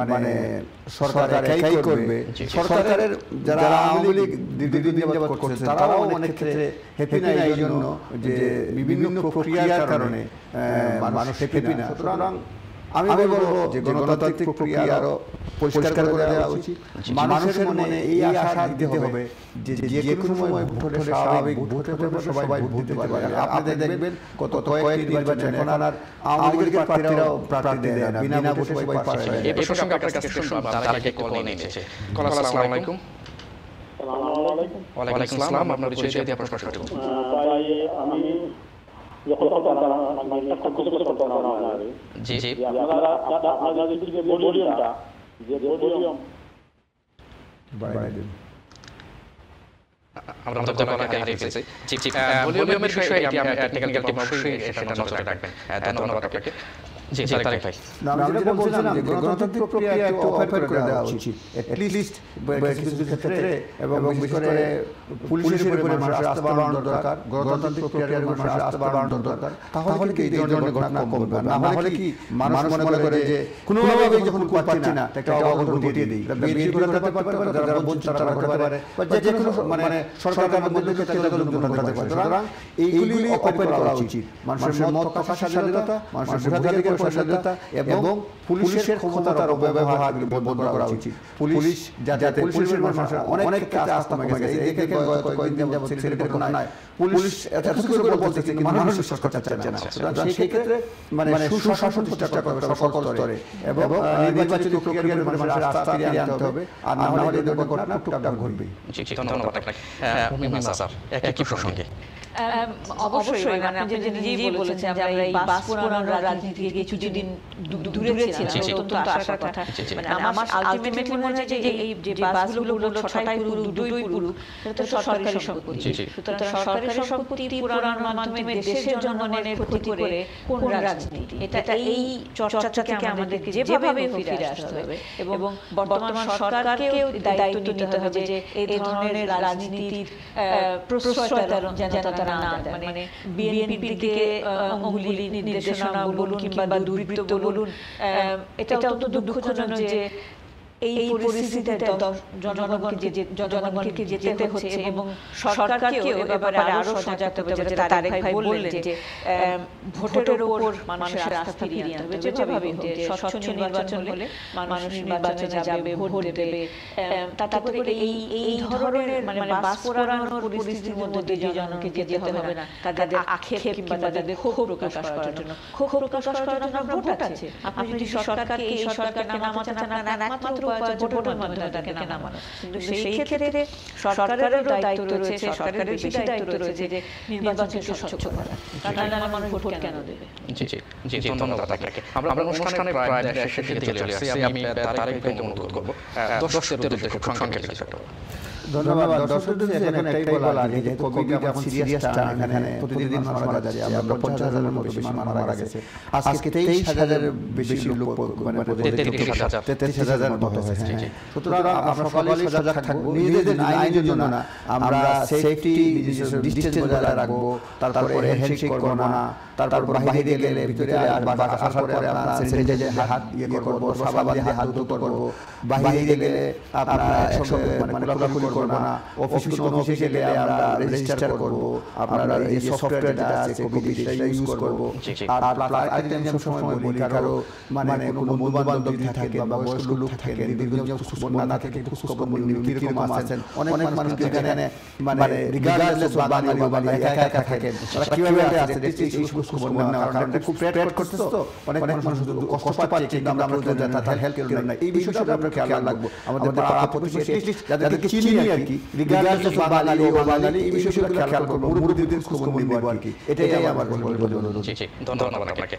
মানে সরকার একাই করবে? সরকারের যারা আওয়ামী লীগ দীর্ঘদিন করছে তারাও অনেক ক্ষেত্রে হ্যাপি না এই জন্য যে বিভিন্ন প্রক্রিয়ার কারণে আহ, মানুষ হ্যাপি না। সুতরাং আমি বলব যে গণতান্ত্রিক প্রক্রিয়া আরও পরিষ্কার করে দেওয়া উচিত। মানুষের মনে এই আশা দিতে হবে যে যে কোনো সময় ভোট হলে স্বাভাবিক ভোট হতে সবাই ভোট দিতে পারবে আর আপনি দেখবেন কত কয়েক নির্বাচনে এখন আর আওয়ামী লীগের প্রার্থীরাও প্রার্থী দেয় না বিনা ভোটে সবাই পাস হয়ে এই প্রসঙ্গে আপনার কাছে শুনব তার আগে কল নিয়ে নিয়েছে। কল আসসালামু আলাইকুম। ওয়ালাইকুম আসসালাম আপনার পরিচয় দিয়ে আপনার প্রশ্ন করুন তাই আমি জি জি। আপনারা আপনাদের যে ভলিউমটা যে ভলিউম বাড়িয়ে দিন। আমরা তো গলাকে হারিয়ে ফেলছি জি জি ভলিউমের বিষয়ে এটি টেকনিক্যাল টিম অবশ্যই সেটা নজরে রাখবেন। হ্যাঁ, ধন্যবাদ আপনাকে। জি জি তারেক ভাই। না, আমি যেটা বলছিলাম যে গণতান্ত্রিক প্রক্রিয়া একটু ওপেন করে দেওয়া উচিত। অ্যাটলিস্ট কিছু কিছু ক্ষেত্রে এবং বিশেষ করে পুলিশের উপরে মানুষের আস্থা বাড়ানো দরকার গণতান্ত্রিক প্রক্রিয়ার উপরে মানুষের আস্থা বাড়ানো দরকার। তাহলে কি এই ধরনের ঘটনা কমবে না। হলে কি মানুষ মনে করে যে কোনোভাবে যখন পাচ্ছি না একটা অবগণ ঘটিয়ে দিই। বিএনপি ঘটাতে পারতে পারে যারা বঞ্চিত তারা ঘটাতে পারে বা যে কোনো মানে সরকারের মধ্যে ঘটাতে পারে সুতরাং এইগুলি ওপেন করা উচিত মানুষের মত প্রকাশের স্বাধীনতা মানুষের স্বাধীনতা এবং পুলিশের ক্ষমতার অপব্যবহার বন্ধ করা উচিত। পুলিশ যাতে পুলিশের মানুষের অনেক ক্ষেত্রে আস্থা কমে গেছে। এই দেখে কয়েকদিন যাবত সিলেটের ঘটনায় পুলিশ এত কিছু করে বলতেছে কিন্তু মানুষ বিশ্বাস করতে চাচ্ছে না। সেই ক্ষেত্রে মানে সুশাসন প্রতিষ্ঠা করতে হবে সকল স্তরে। এবং নির্বাচিত প্রক্রিয়ার মানুষের আস্থা ফিরিয়ে আনতে হবে। আর না হলে ঘটনা টুকটাক জি ধন্যবাদ। আপনাকে উর্মিমা স্যার একই প্রসঙ্গে। অবশ্যই মানে আপনি যে নিজেই বলেছেন যে আমরা এই বাস পুরানোর রাজনীতি থেকে কিছুদিন দূরে ছিলাম। অত্যন্ত আশার কথা জি। মানে আমার আলটিমেটলি মনে হয় যে এই যে বাসগুলো হলো ছটাই পুরু দুটোই পুরু এটা তো সরকারি সম্পত্তি। সুতরাং সরকারি সম্পত্তি পুরানোর মাধ্যমে দেশের জনগণের ক্ষতি করে কোন রাজনীতি এটা এই চর্চা থেকে আমাদেরকে যেভাবে ফিরে আসতে হবে এবং বর্তমান সরকারকেও দায়িত্ব নিতে হবে যে এই ধরনের রাজনীতির প্রশ্রয় যেন তারা না মানে বিএনপির দিকে আহ, অঙ্গুলি নির্দেশনা বলুন কিংবা দুর্বৃত্ত বলুন আহ, এটা অত্যন্ত দুঃখজনক যে এই পরিস্থিতিতে জনগণকে জনগণকে যেতে হচ্ছে এবং সরকারকেও এবারে আরও সজাগ হতে হবে। যেটা তারেক ভাই বললেন যে ভোটের উপর মানুষের আস্থা ফিরিয়ে আনতে হবে। যেভাবে স্বচ্ছ নির্বাচন হলে মানুষ নির্বাচনে যাবে ভোট দেবে। তাতে করে এই এই ধরনের মানে বাস পোড়ানোর পরিস্থিতির মধ্যে দিয়ে জনকে যেতে হবে না। তাদের আক্ষেপ কিংবা তাদের ক্ষোভ প্রকাশ করার জন্য ক্ষোভ প্রকাশ করার জন্য। ভোট আছে আপনি যদি সরকারকে এই সরকারকে নামাতে না একমাত্র উপায় ভোটের মাধ্যমে তাদেরকে নামানো। কিন্তু সেই ক্ষেত্রে সরকারেরও দায়িত্ব রয়েছে সরকারের বেশি দায়িত্ব রয়েছে যে নির্বাচনকে স্বচ্ছ করা। কারণ মানুষ ভোট কেন দেবে? জি জি জি ধন্যবাদ আপনাকে। আমরা অনুষ্ঠানে প্রায় শেষের দিকে চলে আসছি। আমি তারেক ভাইকে অনুরোধ করব। দর্শকদের উদ্দেশ্যে সংক্ষেপে কিছু। ধন্যবাদ। দর্শকদের এখন একটাই বলা যে যেহেতু কোভিড এখন সিরিয়াস টার্ম এখানে প্রতিদিন মানুষ মারা যাচ্ছে। আমরা পঞ্চাশ হাজারের মতো বেশি মারা গেছে। আজকে তেইশ হাজারের বেশি লোক মানে তেত্রিশ হাজার। মতো হয়েছে। হ্যাঁ। সুতরাং আমরা সকালেই সজাগ থাকব। নিজেদের আইনের জন্য না। আমরা সেফটি ডিস্টেন্স বজায় রাখব। তারপরে হ্যান্ডশেক করব না। তারপর বাইরে গেলে ভিতরে আসার পরে আপনারা স্যানিটাইজার হাত ইয়ে করব সাবান দিয়ে হাত ধুতো করব। বাইরে গেলে আপনারা একসঙ্গে মানে কোলাকুলি করব না। অফিস কোনো অফিসে গেলে আমরা রেজিস্টার করব। আপনারা এই সফটওয়্যার যেটা আছে কোভিড সেটা ইউজ করব। আর প্লাস আরেকটা আমি সময় বলি কারও মানে কোনো বন্ধু বান্ধব থাকে বা বয়স্ক লোক থাকে দীর্ঘদিন খোঁজ না থাকে খোঁজ খবর নিন কীরকম আছেন অনেক মানুষ এখানে মানে রিগার্ডলেস বাঙালি বা একা একা থাকেন তারা কীভাবে আছে দেখছি এই খোঁজ নেওয়ার কারণে খুব প্রেট করতেছে তো। অনেক মানুষ কষ্ট পাচ্ছে কিন্তু আমরা বলতে যাই তার হেল্প কেউ নাই। এই বিষয়টা আমরা খেয়াল রাখব। আমাদের পাড়া প্রতিবেশী যাদেরকে চিনি আর কি রিগার্ডলেস বাঙালি ও বাঙালি এই বিষয়গুলো খেয়াল করব মুরব্বীদের খোঁজ খবর আর কি। এটাই আমার ধন্যবাদ আপনাকে।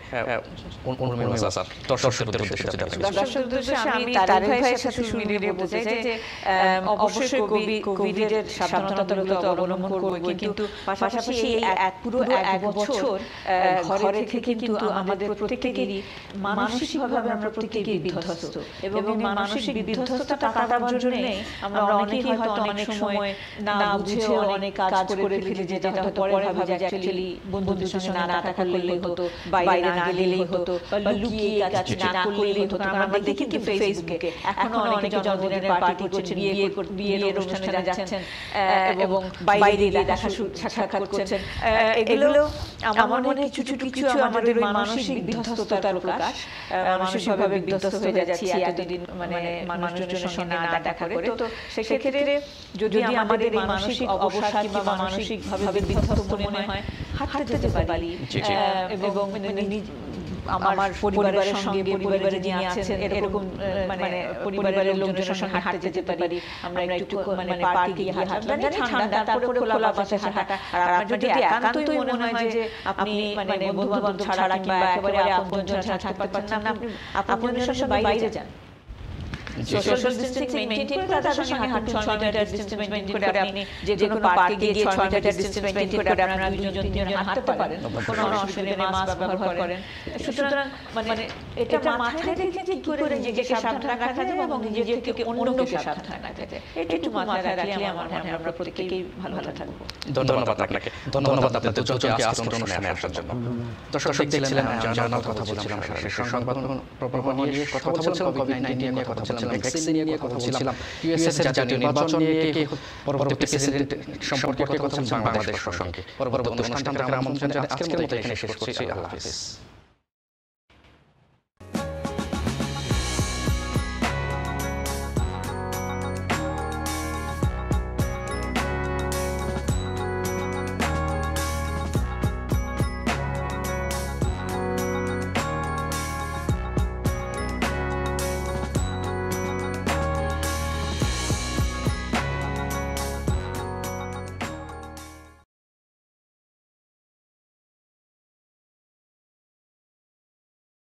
স্যার দর্শকদের উদ্দেশ্যে যেটা আপনি কিছু- দর্শকদের উদ্দেশ্যে আমি তারেক ভাইয়ের সাথে শুরু বলতে চাই যে অবশ্যই কোভিডের সাবধানতাগুলো অবলম্বন করব কিন্তু পাশাপাশি এই এক পুরো এক বছর ঘরে থেকে কিন্তু আমাদের প্রত্যেকেরই মানসিকভাবে আমরা প্রত্যেকেই বিধ্বস্ত। এবং এই মানসিক বিধ্বস্ততা কাটাবার জন্য আমরা অনেকেই হয়তো অনেক সময় না বুঝে অনেক কাজ করে ফেলি যেটা হয়তো পরে ভাবি যে অ্যাকচুয়ালি বন্ধুদের সঙ্গে না দেখা করলেই হতো বাইরে না গেলেই হতো বা লুকিয়ে কাজ না করলেই হতো। কারণ আমরা দেখি কিন্তু ফেসবুকে এখনও অনেকে জন্মদিনের পার্টি করছেন বিয়ে বিয়ের অনুষ্ঠানে যাচ্ছেন এবং বাইরে দেখা সাক্ষাৎ করছেন এগুলো আমার মনে হয় কিছু কিছু কিছু আমাদের ওই মানসিক বিধ্বস্ততার প্রকাশ মানসিকভাবে বিধ্বস্ত হয়ে যাচ্ছি এতদিন মানে মানুষজনের সঙ্গে না দেখা করে তো সেক্ষেত্রে যদি আমাদের এই মানসিক অবসাদ কিংবা মানসিকভাবে বিধ্বস্ত মনে হয় হাঁটতে যেতে পারি। এবং মানে আমার পরিবারের সঙ্গে পরিবারে যিনি আছেন এরকম মানে পরিবারের লোকজনের সঙ্গে হাঁটতে যেতে পারি আমরা একটু মানে পার্কে গিয়ে হাঁটলাম জানি ঠান্ডা তারপরে খোলা বাতাসে হাঁটা আর আপনার যদি একান্তই মনে হয় যে আপনি মানে বন্ধু বান্ধব ছাড়া কিংবা একেবারে আপনজন ছাড়া থাকতে পারছেন না আপনি আপনজনের সঙ্গে বাইরে যান। সোশ্যাল ডিস্টেন্সিং মেইনটেইন করে তাদের সঙ্গে হাঁটুন ছয় মিটার ডিস্টেন্স মেইনটেইন করে আপনি যে কোনো পার্কে গিয়ে ছয় মিটার ডিস্টেন্স মেইনটেইন করে আপনারা দুজন তিনজন হাঁটতে পারেন কোনো অসুবিধা নেই মাস্ক ব্যবহার করেন। সুতরাং মানে এটা মাথায় রেখে কি করে নিজেকে সাবধান রাখা যায় এবং নিজের থেকে অন্যকে সাবধান রাখা যায়। একটু মাথায় রাখলে আমার মনে আমরা প্রত্যেকেই ভালো ভালো থাকব। ধন্যবাদ আপনাকে। ধন্যবাদ আপনাদের দুজনকে আজকের অনুষ্ঠানে আসার জন্য দর্শক দেখছিলেন জানার কথা বলছিলাম সংবাদ কথা বলছিলাম কোভিড নাইন্টিন নিয়ে কথা বলছিলাম ভ্যাকসিন নিয়ে কথা বলছিলাম ইউএসএস এর জাতীয় নির্বাচন নিয়ে কে পরবর্তী প্রেসিডেন্ট সম্পর্কে কথা বলছিলাম বাংলাদেশ প্রসঙ্গে। পরবর্তী অনুষ্ঠানটা আমরা আমন্ত্রণ জানাই। আজকের মতো এখানে শেষ করছি। আল্লাহ হাফিজ।